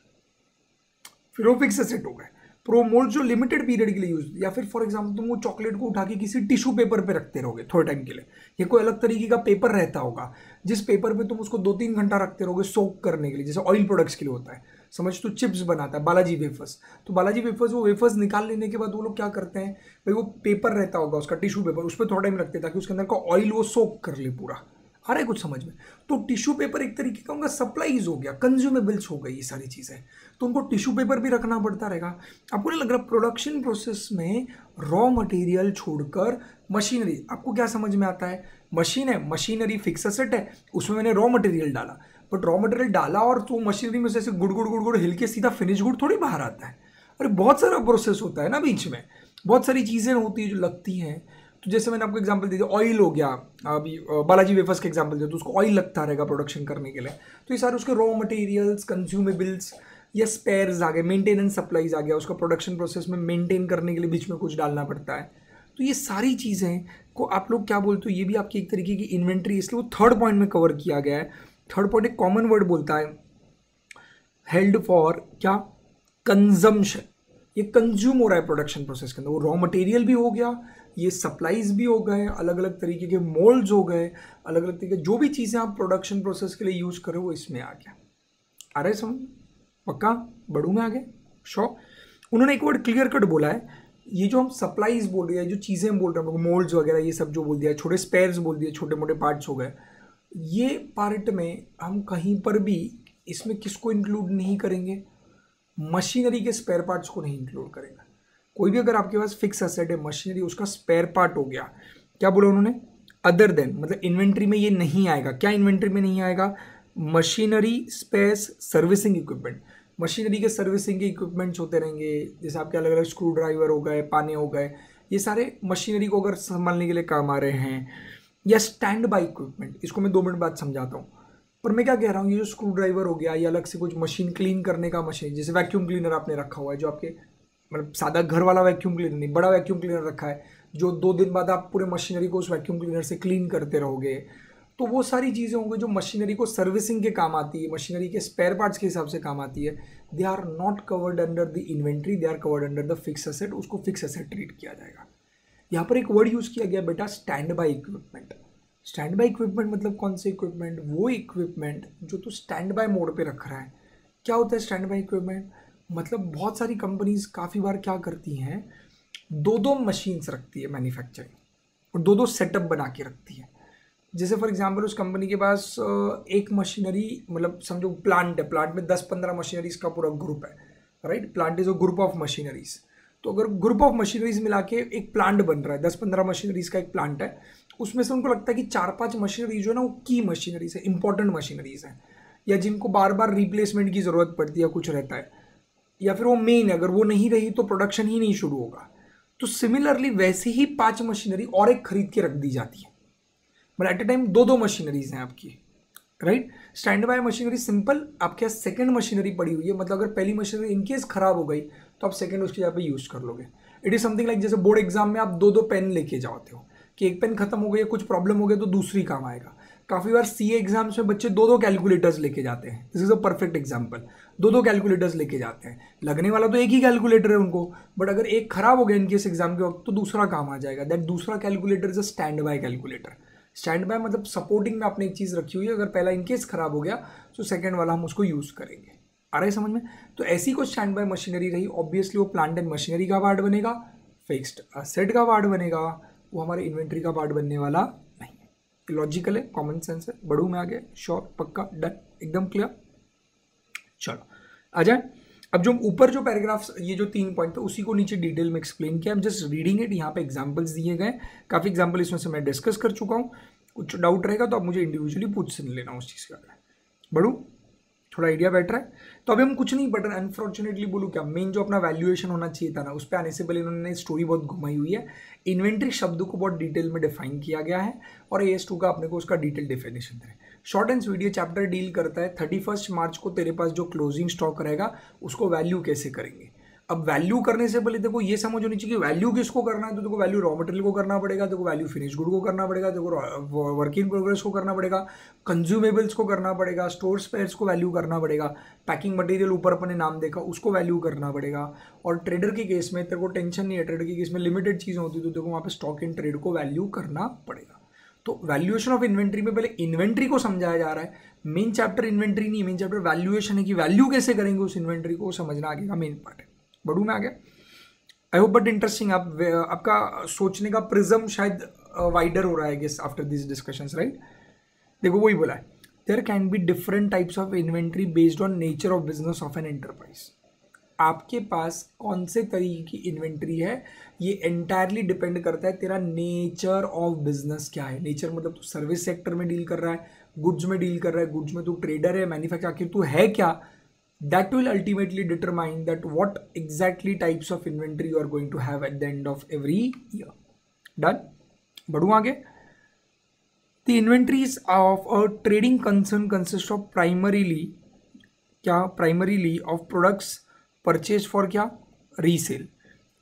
फिर वो फिक्स एसेट हो गए। प्रोमोल्ड जो लिमिटेड पीरियड के लिए यूज़ या फिर फॉर एग्ज़ाम्पल तुम वो चॉकलेट को उठा के किसी टिश्यू पेपर पे रखते रहोगे थोड़े टाइम के लिए। ये कोई अलग तरीके का पेपर रहता होगा, जिस पेपर पे तुम उसको दो तीन घंटा रखते रहोगे सोक करने के लिए, जैसे ऑयल प्रोडक्ट्स के लिए होता है। समझ तो चिप्स बनाता है, बालाजी वेफर्स तो बालाजी वेफर्स वो वेफर्स निकाल लेने के बाद वो लोग क्या करते हैं, भाई वो पेपर रहता होगा उसका टिश्यू पेपर उस पर थोड़ा टाइम रखते हैं ताकि उसके अंदर का ऑयल वो सोक कर ले पूरा। आ रहा है कुछ समझ में। तो टिश्यू पेपर एक तरीके का उनका सप्लाईज हो गया कंज्यूमेबल्स हो गई ये सारी चीज़ें। तो उनको टिश्यू पेपर भी रखना पड़ता रहेगा। आपको नहीं लग रहा प्रोडक्शन प्रोसेस में रॉ मटेरियल छोड़कर मशीनरी आपको क्या समझ में आता है? मशीन है मशीनरी फिक्स सेट है, उसमें मैंने रॉ मटेरियल डाला। बट रॉ मटेरियल डाला और तो मशीनरी में से गुड़ गुड़ गुड़ गुड़ हिल के सीधा फिनिश गुड़ थोड़ी बाहर आता है। अरे बहुत सारा प्रोसेस होता है ना बीच में। बहुत सारी चीज़ें होती है जो लगती हैं। तो जैसे मैंने आपको एग्जांपल दे दिया ऑयल हो गया, अभी बालाजी वेफर्स का एग्जांपल दिया तो उसको ऑयल लगता रहेगा प्रोडक्शन करने के लिए। तो ये सारे उसके रॉ मटेरियल्स कंज्यूमेबल्स या स्पेयर्स आ गए मेंटेनेंस सप्लाईज आ गया, उसका प्रोडक्शन प्रोसेस में मेंटेन करने के लिए बीच में कुछ डालना पड़ता है। तो ये सारी चीज़ें को आप लोग क्या बोलते हो, ये भी आपकी एक तरीके की इन्वेंट्री इसलिए वो थर्ड पॉइंट में कवर किया गया है। थर्ड पॉइंट एक कॉमन वर्ड बोलता है हेल्ड फॉर क्या? कंजम्पशन ये कंज्यूम हो रहा है प्रोडक्शन प्रोसेस के अंदर। वो रॉ मटेरियल भी हो गया ये सप्लाईज भी हो गए अलग अलग तरीके के मोल्ड्स हो गए अलग अलग तरीके, जो भी चीज़ें आप प्रोडक्शन प्रोसेस के लिए यूज़ करो वो इसमें आ गया। आ रहे समझ? पक्का? बढ़ू में आगे? शो उन्होंने एक वर्ड क्लियर कट बोला है। ये जो हम सप्लाईज बोल रहे हैं, जो चीज़ें बोल रहे हैं मोल्ड्स वगैरह, ये सब जो बोल दिया छोटे स्पेयर्स बोल दिए छोटे मोटे पार्ट्स हो गए। ये पार्ट में हम कहीं पर भी इसमें किसको इंक्लूड नहीं करेंगे? मशीनरी के स्पेयर पार्ट्स को नहीं इंक्लूड करेंगे। कोई भी अगर आपके पास फिक्स असेट है मशीनरी उसका स्पेयर पार्ट हो गया, क्या बोला उन्होंने? अदर देन मतलब इन्वेंट्री में ये नहीं आएगा। क्या इन्वेंट्री में नहीं आएगा? Machinery spares servicing equipment machinery के सर्विसिंग के इक्विपमेंट्स होते रहेंगे, जैसे आपके अलग अलग स्क्रू ड्राइवर हो गए, पाने हो गए, ये सारे मशीनरी को अगर संभालने के लिए काम आ रहे हैं, या स्टैंड बाई इक्विपमेंट इसको मैं दो मिनट बाद समझाता हूँ। पर मैं क्या कह रहा हूँ, ये जो स्क्रू ड्राइवर हो गया, या अलग से कुछ मशीन क्लीन करने का मशीन जैसे वैक्यूम क्लीनर आपने रखा हुआ है, जो आपके मतलब सादा घर वाला वैक्यूम क्लीनर नहीं, बड़ा वैक्यूम क्लीनर रखा है, जो दो दिन बाद आप पूरे मशीनरी को उस वैक्यूम क्लीनर से क्लीन करते रहोगे तो वो सारी चीज़ें होंगी जो मशीनरी को सर्विसिंग के काम आती है मशीनरी के स्पेयर पार्ट्स के हिसाब से काम आती है they are not covered under the inventory they are covered under the fix asset उसको फिक्स असेट ट्रीट किया जाएगा। यहाँ पर एक वर्ड यूज़ किया गया बेटा stand by equipment stand by equipment मतलब कौन से इक्विपमेंट वो इक्विपमेंट जो तो स्टैंड बाय मोड पे रख रहा है। क्या होता है स्टैंड बाई इक्विपमेंट मतलब बहुत सारी कंपनीज़ काफ़ी बार क्या करती हैं दो दो मशीन्स रखती है मैन्युफैक्चरिंग और दो दो सेटअप बना के रखती है। जैसे फॉर एग्जांपल उस कंपनी के पास एक मशीनरी मतलब समझो प्लांट है प्लांट में दस पंद्रह मशीनरीज का पूरा ग्रुप है right plant is a group of machineries तो अगर ग्रुप ऑफ़ मशीनरीज मिला के एक प्लांट बन रहा है दस पंद्रह मशीनरीज का एक प्लांट है, उसमें से उनको लगता है कि चार पाँच मशीनरी जो है ना, वो की मशीनरीज है इंपॉर्टेंट मशीनरीज हैं, या जिनको बार बार रिप्लेसमेंट की ज़रूरत पड़ती है कुछ रहता है। या फिर वो मेन अगर वो नहीं रही तो प्रोडक्शन ही नहीं शुरू होगा। तो सिमिलरली वैसे ही पाँच मशीनरी और एक खरीद के रख दी जाती है। मतलब एट ए टाइम दो दो मशीनरीज हैं आपकी right stand by machinery simple आपके यहाँ सेकेंड मशीनरी पड़ी हुई है। मतलब अगर पहली मशीनरी इनकेस खराब हो गई तो आप सेकेंड उसकी जगह पे यूज़ कर लोगे। इट इज़ समथिंग लाइक जैसे बोर्ड एग्ज़ाम में आप दो दो पेन लेके जाते हो कि एक पेन खत्म हो गया कुछ प्रॉब्लम हो गया तो दूसरी काम आएगा। काफ़ी बार सी एग्ज़ाम्स में बच्चे दो दो कैलकुलेटर्स लेके जाते हैं। This is a perfect example दो दो कैलकुलेटर्स लेके जाते हैं। लगने वाला तो एक ही कैलकुलेटर है उनको। बट अगर एक खराब हो गया इनके इस एग्ज़ाम के वक्त तो दूसरा काम आ जाएगा। दैट दूसरा calculator is a stand by calculator stand by मतलब सपोर्टिंग में आपने एक चीज़ रखी हुई है। अगर पहला इनकेस खराब हो गया तो सेकेंड वाला हम उसको यूज़ करेंगे। आ रहा है समझ में? तो ऐसी कोई स्टैंड बाय मशीनरी रही। ऑब्वियसली वो प्लांट एंड मशीनरी का पार्ट बनेगा। फिक्स्ड सेट का पार्ट बनेगा। वो हमारे इन्वेंट्री का पार्ट बनने वाला नहीं है। लॉजिकल है कॉमन सेंस है। बढ़ू में आ गया श्योर पक्का डन एकदम क्लियर चलो। आ जाए। अब जो ऊपर जो पैराग्राफ्स ये जो तीन पॉइंट थे उसी को नीचे डिटेल में एक्सप्लेन किया। हम जस्ट रीडिंग इट यहाँ पे एग्जांपल्स दिए गए काफ़ी एग्जांपल इसमें से मैं डिस्कस कर चुका हूँ। कुछ डाउट रहेगा तो आप मुझे इंडिविजुअली पूछ सुन लेना उस चीज़ का बढ़ू थोड़ा आइडिया बेटर है? तो अभी हम कुछ नहीं बट अनफॉर्चुनेटली बोलूँ क्या मेन जो अपना वैल्यूएशन होना चाहिए था ना, उस पर आने से पहले इन्होंने स्टोरी बहुत घुमाई हुई है। इन्वेंट्री शब्द को बहुत डिटेल में डिफाइन किया गया है और ए एस टू का अपने को उसका डिटेल डिफिनेशन है। Short and video chapter deal करता है थर्टी फ़र्स्ट मार्च को तेरे पास जो क्लोजिंग स्टॉक रहेगा, उसको वैल्यू कैसे करेंगे? अब वैल्यू करने से पहले देखो, ये समझ होनी चाहिए कि वैल्यू किसको करना है तो देखो वैल्यू रॉ मटेरियल को करना पड़ेगा, देखो वैल्यू फिनिश गुड को करना पड़ेगा, देखो वर्क इन प्रोग्रेस को करना पड़ेगा कंज्यूमेबल्स को करना पड़ेगा स्टोर स्पेयर्स को वैल्यू करना पड़ेगा पैकिंग मटेरियल ऊपर अपने नाम देखा, उसको वैल्यू करना पड़ेगा। और ट्रेडर के केस में तेरे को टेंशन नहीं है ट्रेडर के केस में लिमिटेड चीज़ें होती तो देखो वहाँ पे स्टॉक इन ट्रेड को वैल्यू करना पड़ेगा। तो वैल्यूएशन ऑफ़ इन्वेंट्री में पहले इन्वेंट्री को समझाया जा रहा है। मेन चैप्टर इन्वेंट्री नहीं मेन चैप्टर वैल्यूएशन है कि वैल्यू कैसे करेंगे उस इन्वेंट्री को समझना आगे का मेन पार्ट है। बढ़ू में आ गया आई होप बट इंटरेस्टिंग आप, आपका सोचने का प्रिज्म शायद वाइडर हो रहा है guess after this discussion right देखो, वही बोला है। There can be different types of inventory based on nature of business of an enterprise आपके पास कौन से तरीके की इन्वेंट्री है, ये एंटायरली डिपेंड करता है तेरा नेचर ऑफ़ बिज़नेस क्या है। नेचर मतलब तू सर्विस सेक्टर में डील कर रहा है गुड्स में डील कर रहा है गुड्स में तू ट्रेडर है मैन्युफैक्चर तू है क्या? That will ultimately determine that what exactly types of inventory you are going to have at the end of every year done बढ़ू आगे। The inventories of a trading concern consist of primarily क्या? Primarily of products purchased for क्या? Resale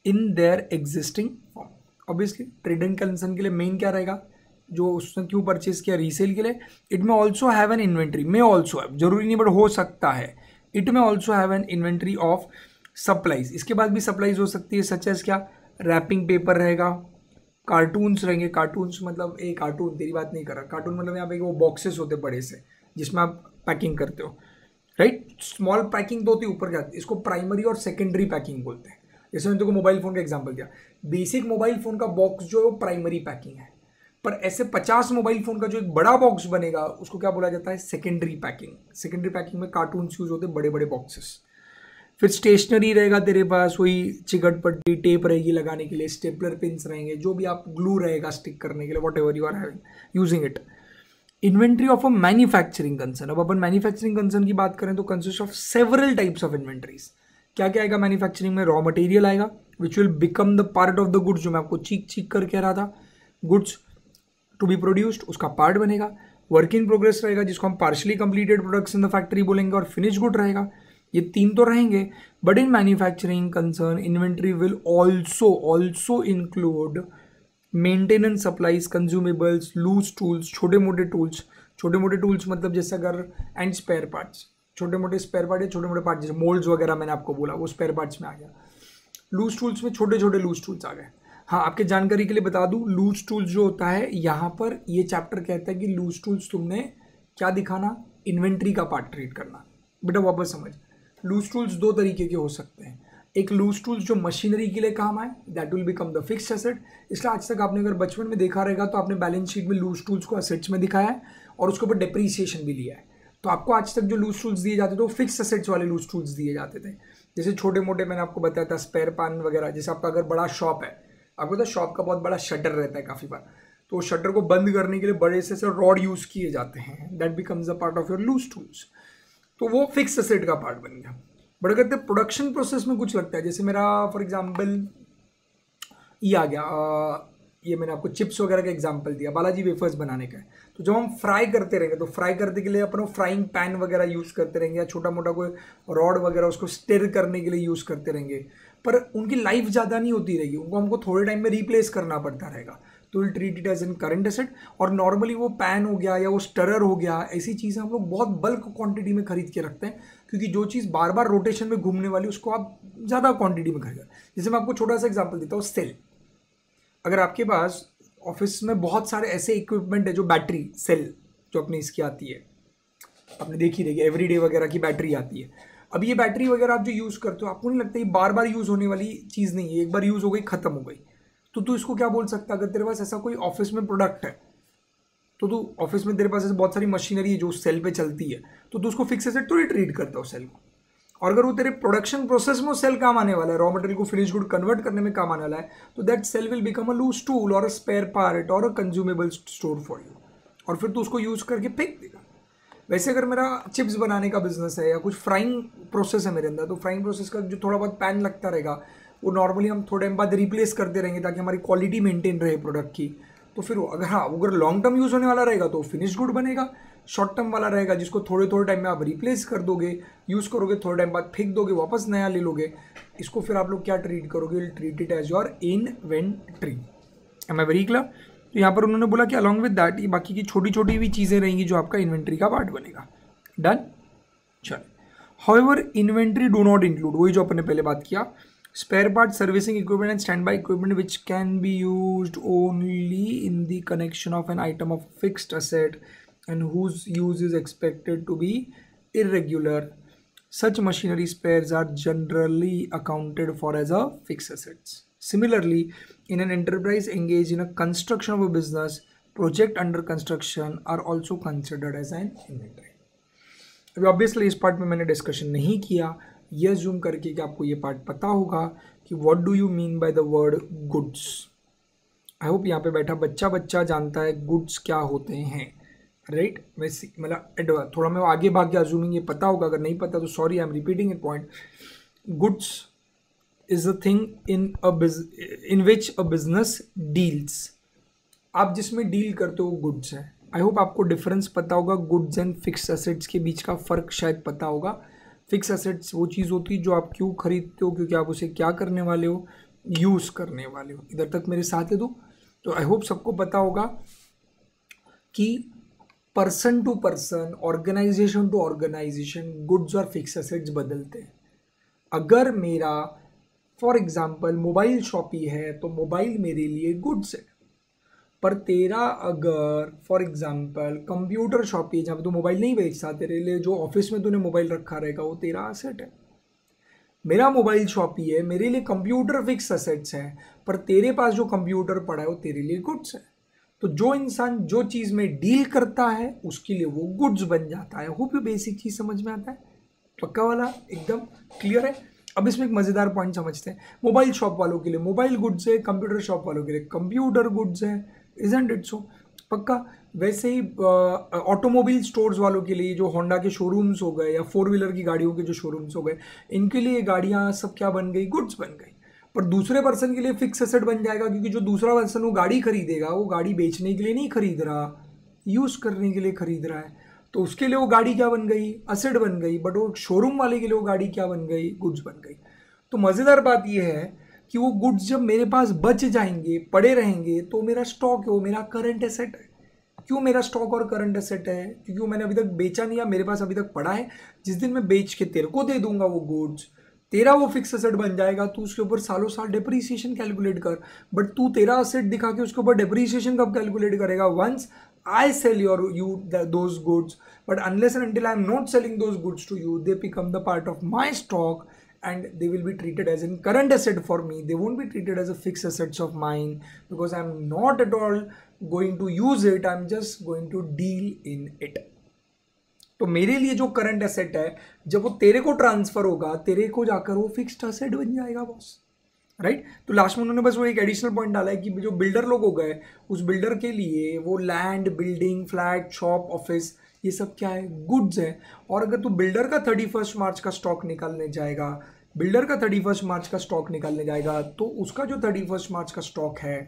in their existing form. Obviously trading concern के लिए main क्या रहेगा? जो उसने क्यों परचेज किया रीसेल के लिए? It may also have an inventory may also have ज़रूरी नहीं बट हो सकता है। It may also have an inventory of supplies इसके बाद भी सप्लाईज हो सकती है सच एज क्या? रैपिंग पेपर रहेगा कार्टून्स रहेंगे। कार्टून्स मतलब एक कार्टून तेरी बात नहीं कर रहा। कार्टून मतलब यहाँ पे वो बॉक्सेस होते बड़े से, जिसमें आप पैकिंग करते हो। राइट स्मॉल पैकिंग तो होती है, ऊपर जाती है। इसको प्राइमरी और सेकेंडरी पैकिंग बोलते हैं। जैसे मैंने देखो मोबाइल फ़ोन का एग्ज़ाम्पल दिया। बेसिक मोबाइल फ़ोन का बॉक्स जो है वो प्राइमरी पैकिंग है। पर ऐसे पचास मोबाइल फ़ोन का जो एक बड़ा बॉक्स बनेगा, उसको क्या बोला जाता है? सेकेंडरी पैकिंग सेकेंडरी पैकिंग में कार्टून यूज़ होते हैं बड़े बड़े बॉक्सेस फिर स्टेशनरी रहेगा तेरे पास, वही चिकट पट्टी टेप रहेगी लगाने के लिए स्टेपलर पिंस रहेंगे, जो भी आप ग्लू रहेगा स्टिक करने के लिए whatever you are using it inventory of a manufacturing concern. अब अपन मैन्युफैक्चरिंग कंसर्न की बात करें तो consist of several types of inventories क्या क्या आएगा मैन्युफैक्चरिंग में? रॉ मटेरियल आएगा which will become the part of the goods जो मैं आपको चीक चीक कर कह रहा था। गुड्स टू बी प्रोड्यूस्ड उसका पार्ट बनेगा। वर्क इन प्रोग्रेस रहेगा, जिसको हम partially completed products in the factory बोलेंगे, और फिनिश गुड रहेगा। ये तीन तो रहेंगे but in manufacturing concern inventory will also also include maintenance supplies consumables loose tools छोटे मोटे टूल्स छोटे मोटे टूल्स मतलब जैसे अगर एंड स्पेयर पार्ट्स छोटे मोटे स्पेयर पार्ट या छोटे मोटे पार्ट जैसे मोल्ड्स वगैरह मैंने आपको बोला, वो स्पेयर पार्ट्स में आ गया। लूज टूल्स में छोटे छोटे लूज टूल्स आ गए। हाँ आपके जानकारी के लिए बता दूँ लूज टूल्स जो होता है, यहाँ पर ये चैप्टर कहता है कि लूज टूल्स तुमने क्या दिखाना? इन्वेंट्री का पार्ट ट्रीट करना। बेटा वापस समझ। लूज टूल्स दो तरीके के हो सकते हैं। एक लूज टूल्स जो मशीनरी के लिए काम आए that will become the fix asset इसलिए आज तक आपने अगर बचपन में देखा रहेगा तो आपने बैलेंस शीट में लूज टूल्स को असेट्स में दिखाया है और उसके ऊपर डिप्रीसिएशन भी लिया है। तो आपको आज तक जो लूज टूल्स दिए जाते थे, वो फिक्स असेट्स वाले लूज टूल्स दिए जाते थे। जैसे छोटे मोटे मैंने आपको बताया था स्पेयर पान वगैरह, जैसे आपका अगर बड़ा शॉप है, आपको पता शॉप का बहुत बड़ा शटर रहता है काफ़ी बार। तो शटर को बंद करने के लिए बड़े से रॉड यूज़ किए जाते हैं। That becomes a part of your loose tools तो वो फिक्स एसेट का पार्ट बन गया। बट अगर प्रोडक्शन प्रोसेस में कुछ लगता है जैसे मेरा फॉर एग्ज़ाम्पल ये आ गया आ, ये मैंने आपको चिप्स वगैरह का एग्ज़ाम्पल दिया बालाजी वेफर्स बनाने का है। तो जब हम फ्राई करते रहेंगे तो फ्राई करने के लिए अपन फ्राइंग पैन वगैरह यूज़ करते रहेंगे या छोटा मोटा कोई रॉड वगैरह उसको स्टिर करने के लिए यूज़ करते रहेंगे। पर उनकी लाइफ ज़्यादा नहीं होती रहेगी उनको हमको थोड़े टाइम में रिप्लेस करना पड़ता रहेगा। तो will treat it as in current asset और नॉर्मली वो पैन हो गया या वो स्टरर हो गया ऐसी चीज़ें हम लोग बहुत बल्क क्वांटिटी में खरीद के रखते हैं। क्योंकि जो चीज़ बार बार रोटेशन में घूमने वाली, उसको आप ज़्यादा क्वांटिटी में खरीदा जैसे मैं आपको छोटा सा एग्ज़ाम्पल देता हूँ सेल अगर आपके पास ऑफ़िस में बहुत सारे ऐसे इक्विपमेंट है जो बैटरी सेल जो अपने इसकी आती है। आपने देखी रहेगी एवरीडे वगैरह की बैटरी आती है। अब ये बैटरी वगैरह आप जो यूज़ करते हो, आपको नहीं लगता ये बार बार यूज़ होने वाली चीज़ नहीं है, एक बार यूज़ हो गई, ख़त्म हो गई। तो तू इसको क्या बोल सकता अगर तेरे पास ऐसा कोई ऑफ़िस में प्रोडक्ट है तो तू ऑफ़िस में तेरे पास ऐसे बहुत सारी मशीनरी है जो सेल पे चलती है तो तू उसको फिक्स एसेट थोड़ी ट्रीट करता हो सेल को। और अगर वो तेरे प्रोडक्शन प्रोसेस में सेल काम आने वाला है रॉ मटेरियल को फिनिश गुड कन्वर्ट करने में काम आने वाला है तो that sell will become a loose tool और अ स्पेयर पार्ट और a consumable store for you और फिर तू उसको यूज़ करके फेंक देगा। वैसे अगर मेरा चिप्स बनाने का बिज़नेस है या कुछ फ्राइंग प्रोसेस है मेरे अंदर तो फ्राइंग प्रोसेस का जो थोड़ा बहुत पैन लगता रहेगा, वो नॉर्मली हम थोड़े टाइम बाद रिप्लेस करते रहेंगे ताकि हमारी क्वालिटी मेंटेन रहे प्रोडक्ट की। तो फिर अगर हाँ अगर लॉन्ग टर्म यूज़ होने वाला रहेगा तो फिनिश गुड बनेगा। शॉर्ट टर्म वाला रहेगा, जिसको थोड़े थोड़े टाइम में आप रिप्लेस कर दोगे यूज़ करोगे, थोड़े टाइम बाद फेंक दोगे, वापस नया ले लोगे, इसको फिर आप लोग क्या ट्रीट करोगे? Treat it as your inventory am I very clear तो यहाँ पर उन्होंने बोला कि अलॉन्ग विद दैट ये बाकी की छोटी छोटी भी चीज़ें रहेंगी जो आपका इन्वेंट्री का पार्ट बनेगा। डन चल however inventory do not include वही जो अपने पहले बात किया spare part servicing equipment and standby equipment which can be used only in the connection of an item of fixed asset and whose use is expected to be irregular such machinery spares are generally accounted for as a fixed assets similarly in an enterprise engaged in a construction of a business project under construction are also considered as an inventory अभी obviously इस part में मैंने discussion नहीं किया ये zoom करके कि आपको ये पार्ट पता होगा कि what do you mean by the word goods I hope यहाँ पे बैठा बच्चा बच्चा जानता है गुड्स क्या होते हैं राइट वैसे मतलब थोड़ा मैं आगे भाग के अजूमिंग ये पता होगा, अगर नहीं पता तो sorry I am repeating it point goods is a thing in in which a business deals आप जिसमें डील करते हो गुड्स है. आई होप आपको डिफरेंस पता होगा गुड्स एंड फिक्स एसेट्स के बीच का फ़र्क शायद पता होगा. फिक्स एसेट्स वो चीज़ होती है जो आप क्यों खरीदते हो, क्योंकि आप उसे क्या करने वाले हो यूज़ करने वाले हो। इधर तक मेरे साथ है दो तो आई होप सबको पता होगा कि person to person organisation to organisation goods और फिक्स एसेट्स बदलते हैं। अगर मेरा फॉर एग्ज़ाम्पल मोबाइल शॉप ही है तो मोबाइल मेरे लिए गुड्स है। पर तेरा अगर फॉर एग्जांपल कंप्यूटर शॉप है जहाँ पे तू मोबाइल नहीं बेचता तेरे लिए जो ऑफ़िस में तूने मोबाइल रखा रहेगा, वो तेरा असेट है। मेरा मोबाइल शॉप ही है, मेरे लिए कंप्यूटर फिक्स असेट्स हैं, पर तेरे पास जो कंप्यूटर पड़ा है, वो तेरे लिए गुड्स है। तो जो इंसान जो चीज़ में डील करता है, उसके लिए वो गुड्स बन जाता है। होप यू बेसिक चीज़ समझ में आता है? पक्का वाला? एकदम क्लियर है? अब इसमें एक मज़ेदार पॉइंट समझते हैं। मोबाइल शॉप वालों के लिए मोबाइल गुड्स है कंप्यूटर शॉप वालों के लिए कंप्यूटर गुड्स है। इजेंट इट सो पक्का वैसे ही ऑटोमोबाइल स्टोर्स वालों के लिए जो होंडा के शोरूम्स हो गए या फोर व्हीलर की गाड़ियों के जो शोरूम्स हो गए, इनके लिए गाड़ियाँ सब क्या बन गई? गुड्स बन गई। पर दूसरे पर्सन के लिए फिक्स एसेट बन जाएगा क्योंकि जो दूसरा पर्सन वो गाड़ी खरीदेगा, वो गाड़ी बेचने के लिए नहीं खरीद रहा यूज़ करने के लिए खरीद रहा है। तो उसके लिए वो गाड़ी क्या बन गई? असेट बन गई बट वो शोरूम वाले के लिए वो गाड़ी क्या बन गई? गुड्स बन गई। तो मज़ेदार बात यह है कि वो गुड्स जब मेरे पास बच जाएँगे, पड़े रहेंगे तो मेरा स्टॉक है, वो मेरा करंट एसेट है। क्यों मेरा स्टॉक और करंट एसेट है? क्योंकि वो मैंने अभी तक बेचा नहीं है, मेरे पास अभी तक पड़ा है। जिस दिन मैं बेच के तेरे को दे दूँगा वो गुड्स तेरा वो फिक्स असेट बन जाएगा, तू उसके ऊपर सालों साल डिप्रिसिएशन कैलकुलेट कर। बट तू तेरा असेट दिखा के उसके ऊपर डिप्रिसिएशन कब कैलकुलेट करेगा? Once I sell your you those goods but unless and I am not selling those goods to you they become the part of my stock and they will be treated as in current asset for me they won't be treated as a fixed assets of mine because i'm not at all going to use it i'm just going to deal in it तो मेरे लिए जो current asset है जब वो तेरे को transfer होगा तेरे को जाकर वो फिक्स्ड एसेट बन जाएगा बॉस राइट right? तो लास्ट में उन्होंने बस वो एक एडिशनल पॉइंट डाला है कि जो बिल्डर लोग हो गए उस बिल्डर के लिए वो land building flat shop office ये सब क्या है? गुड्स है। और अगर तू बिल्डर का थर्टी फ़र्स्ट मार्च का स्टॉक निकालने जाएगा बिल्डर का थर्टी फ़र्स्ट मार्च का स्टॉक निकालने जाएगा तो उसका जो थर्टी फ़र्स्ट मार्च का स्टॉक है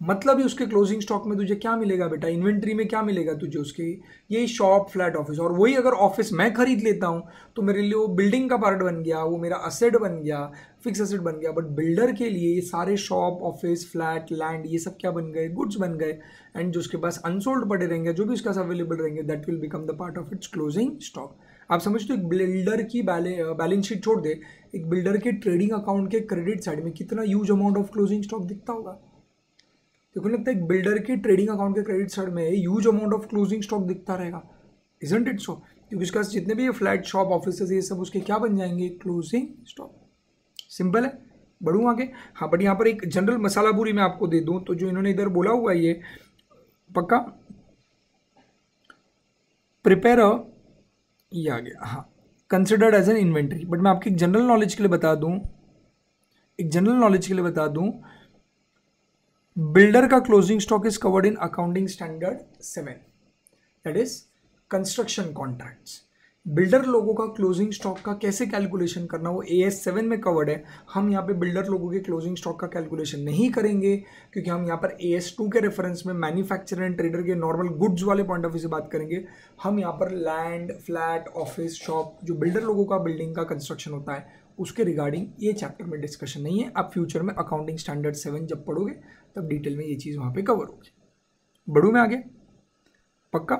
मतलब ही उसके क्लोजिंग स्टॉक में तुझे क्या मिलेगा बेटा? इन्वेंट्री में क्या मिलेगा तुझे उसके? ये शॉप फ्लैट ऑफ़िस और वही अगर ऑफ़िस मैं खरीद लेता हूँ तो मेरे लिए वो बिल्डिंग का पार्ट बन गया, वो मेरा असेट बन गया फिक्स असेट बन गया. बट बिल्डर के लिए ये सारे शॉप ऑफ़िस फ्लैट लैंड ये सब क्या बन गए? गुड्स बन गए. एंड जो उसके पास अनसोल्ड पड़े रहेंगे, जो भी उसके पास अवेलेबल रहेंगे that will become the part of its closing stock आप समझते हो एक बिल्डर की बैलेंस शीट छोड़ दे. एक बिल्डर के ट्रेडिंग अकाउंट के क्रेडिट साइड में कितना huge amount of closing stock दिखता होगा? क्योंकि लगता है एक बिल्डर के ट्रेडिंग अकाउंट के क्रेडिट साइड में huge amount of closing stock दिखता रहेगा। इजेंट इट सो क्योंकि उसके पास जितने भी ये फ्लैट शॉप ऑफ़िस ये सब उसके क्या बन जाएँगे? क्लोजिंग स्टॉक सिंपल है? बढ़ू आगे? हाँ बट यहाँ पर एक जनरल मसाला पूरी मैं आपको दे दूँ तो जो इन्होंने इधर बोला हुआ है ये, पक्का? प्रिपेयर ये आ गया हाँ। Considered as an inventory but मैं आपकी जनरल नॉलेज के लिए बता दूँ, एक जनरल नॉलेज के लिए बता दूँ बिल्डर का closing stock is covered in accounting standard seven that is construction contracts builder लोगों का क्लोजिंग स्टॉक का कैसे कैलकुलेशन करना, वो ए एस सेवन में कवर्ड है। हम यहाँ पे बिल्डर लोगों के क्लोजिंग स्टॉक का कैलकुलेशन नहीं करेंगे, क्योंकि हम यहाँ पर ए एस टू के रेफरेंस में मैन्युफैक्चरर एंड ट्रेडर के नॉर्मल गुड्स वाले पॉइंट ऑफ़ व्यू से बात करेंगे। हम यहाँ पर लैंड फ्लैट ऑफ़िस शॉप जो बिल्डर लोगों का बिल्डिंग का कंस्ट्रक्शन होता है उसके रिगार्डिंग ये चैप्टर में डिस्कशन नहीं है। आप फ्यूचर में अकाउंटिंग स्टैंडर्ड सेवन जब पढ़ोगे, तब डिटेल में ये चीज़ वहाँ पे कवर होगी। बढ़ू में आगे? पक्का?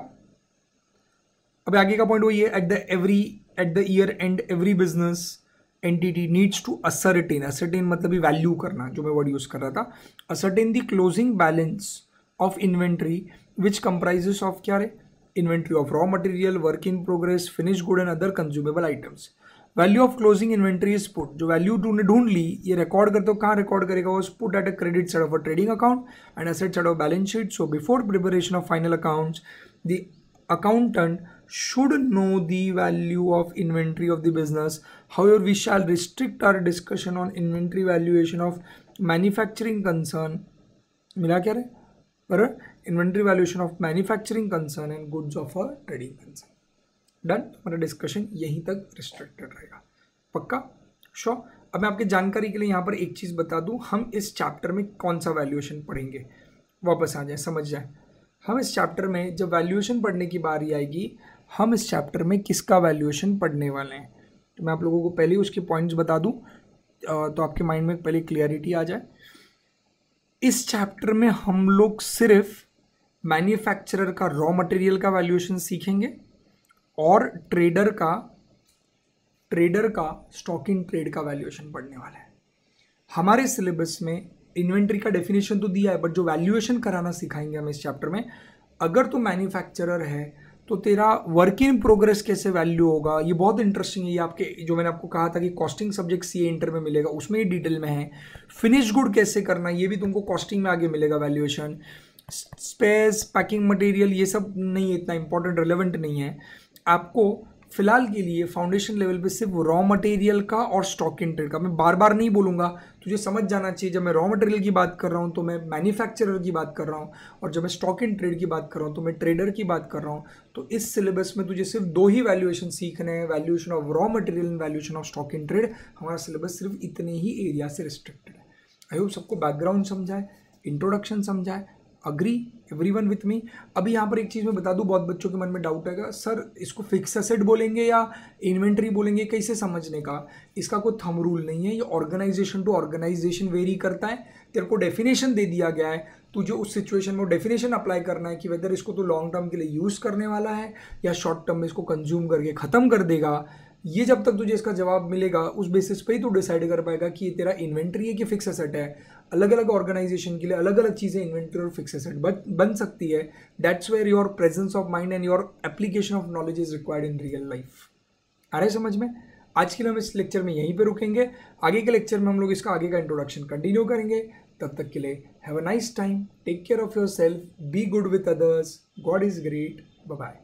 अब आगे का पॉइंट वही है at the every at the year end every business entity needs to ascertain ascertain मतलब वैल्यू करना, जो मैं वर्ड यूज़ कर रहा था। Ascertain the closing balance of inventory which comprises of क्या रे? Inventory of raw material work in progress finish good and other consumable items value of closing inventory is put जो value तूने ढूंढ ली, ये record करते हो कहाँ रिकॉर्ड करेगा? वो put at a credit side of a trading account and asset side of balance sheet so before preparation of final accounts the accountant should know the value of inventory of the business how your we shall restrict our discussion on inventory valuation of manufacturing concern मिला क्या रे? पर inventory valuation of manufacturing concern and goods of a trading concern done. हमारा discussion यहीं तक restricted रहेगा। पक्का? Show अब मैं आपकी जानकारी के लिए यहाँ पर एक चीज़ बता दूँ। हम इस चैप्टर में कौन सा वैल्यूएशन पढ़ेंगे? वापस आ जाए, समझ जाए। हम इस चैप्टर में जब वैल्यूएशन पढ़ने की बारी आएगी, हम इस चैप्टर में किसका वैल्यूएशन पढ़ने वाले हैं? तो मैं आप लोगों को पहले उसके पॉइंट्स बता दूँ तो आपके माइंड में पहले क्लियरिटी आ जाए। इस चैप्टर में हम लोग सिर्फ़ मैन्युफैक्चरर का रॉ मटेरियल का वैल्यूएशन सीखेंगे। और ट्रेडर का ट्रेडर का स्टॉक इन ट्रेड का वैल्यूएशन पढ़ने वाला है। हमारे सिलेबस में इन्वेंट्री का डेफिनेशन तो दिया है बट जो वैल्यूएशन कराना सिखाएँगे हम इस चैप्टर में, अगर तो मैन्युफैक्चरर है तो तेरा वर्क इन प्रोग्रेस कैसे वैल्यू होगा, ये बहुत इंटरेस्टिंग है, ये आपके, जो मैंने आपको कहा था कि कॉस्टिंग सब्जेक्ट सीए इंटर में मिलेगा, उसमें ही डिटेल में है। फिनिश गुड कैसे करना ये भी तुमको कॉस्टिंग में आगे मिलेगा वैल्यूएशन स्पेस पैकिंग मटेरियल ये सब नहीं इतना इंपॉर्टेंट रिलेवेंट नहीं है। आपको फ़िलहाल के लिए फाउंडेशन लेवल पे सिर्फ़ रॉ मटेरियल का और स्टॉक इन ट्रेड का, मैं बार बार नहीं बोलूँगा। तुझे समझ जाना चाहिए, जब मैं रॉ मटेरियल की बात कर रहा हूँ तो मैं मैन्युफैक्चरर की बात कर रहा हूँ और जब मैं स्टॉक इन ट्रेड की बात कर रहा हूँ तो मैं ट्रेडर की बात कर रहा हूँ तो इस सिलेबस में तुझे सिर्फ़ दो ही वैल्यूएशन सीखने हैं valuation of raw material and valuation of stock in trade हमारा सिलेबस सिर्फ़ इतने ही एरिया से रिस्ट्रिक्टेड है। आई होप सबको बैकग्राउंड समझाए इंट्रोडक्शन समझाए agree every one with me अभी यहाँ पर एक चीज़ मैं बता दूँ, बहुत बच्चों के मन में डाउट आएगा, सर, इसको फिक्स असेट बोलेंगे या इन्वेंट्री बोलेंगे? कैसे समझने का? इसका कोई थम रूल नहीं है, ये ऑर्गेनाइजेशन टू ऑर्गेनाइजेशन वेरी करता है। तेरे को डेफिनेशन दे दिया गया है, तुझे उस सिचुएशन में डेफिनेशन अप्लाई करना है कि वेदर इसको तो लॉन्ग टर्म के लिए यूज़ करने वाला है या शॉर्ट टर्म में इसको कंज्यूम करके ख़त्म कर देगा। ये जब तक तुझे इसका जवाब मिलेगा, उस बेसिस पे ही तू डिसाइड कर पाएगा कि ये तेरा इन्वेंट्री है कि फिक्स असेट है। अलग अलग ऑर्गेनाइजेशन के लिए अलग अलग चीज़ें इन्वेंट्री और फिक्स एसेट बन सकती है। That's where your presence of mind and your application of knowledge is required in real life आ रहे समझ में? आज के लिए हम इस लेक्चर में यहीं पे रुकेंगे। आगे के लेक्चर में हम लोग इसका आगे का इंट्रोडक्शन कंटिन्यू करेंगे। तब तक के लिए have a nice time take care of yourself be good with others God is great bye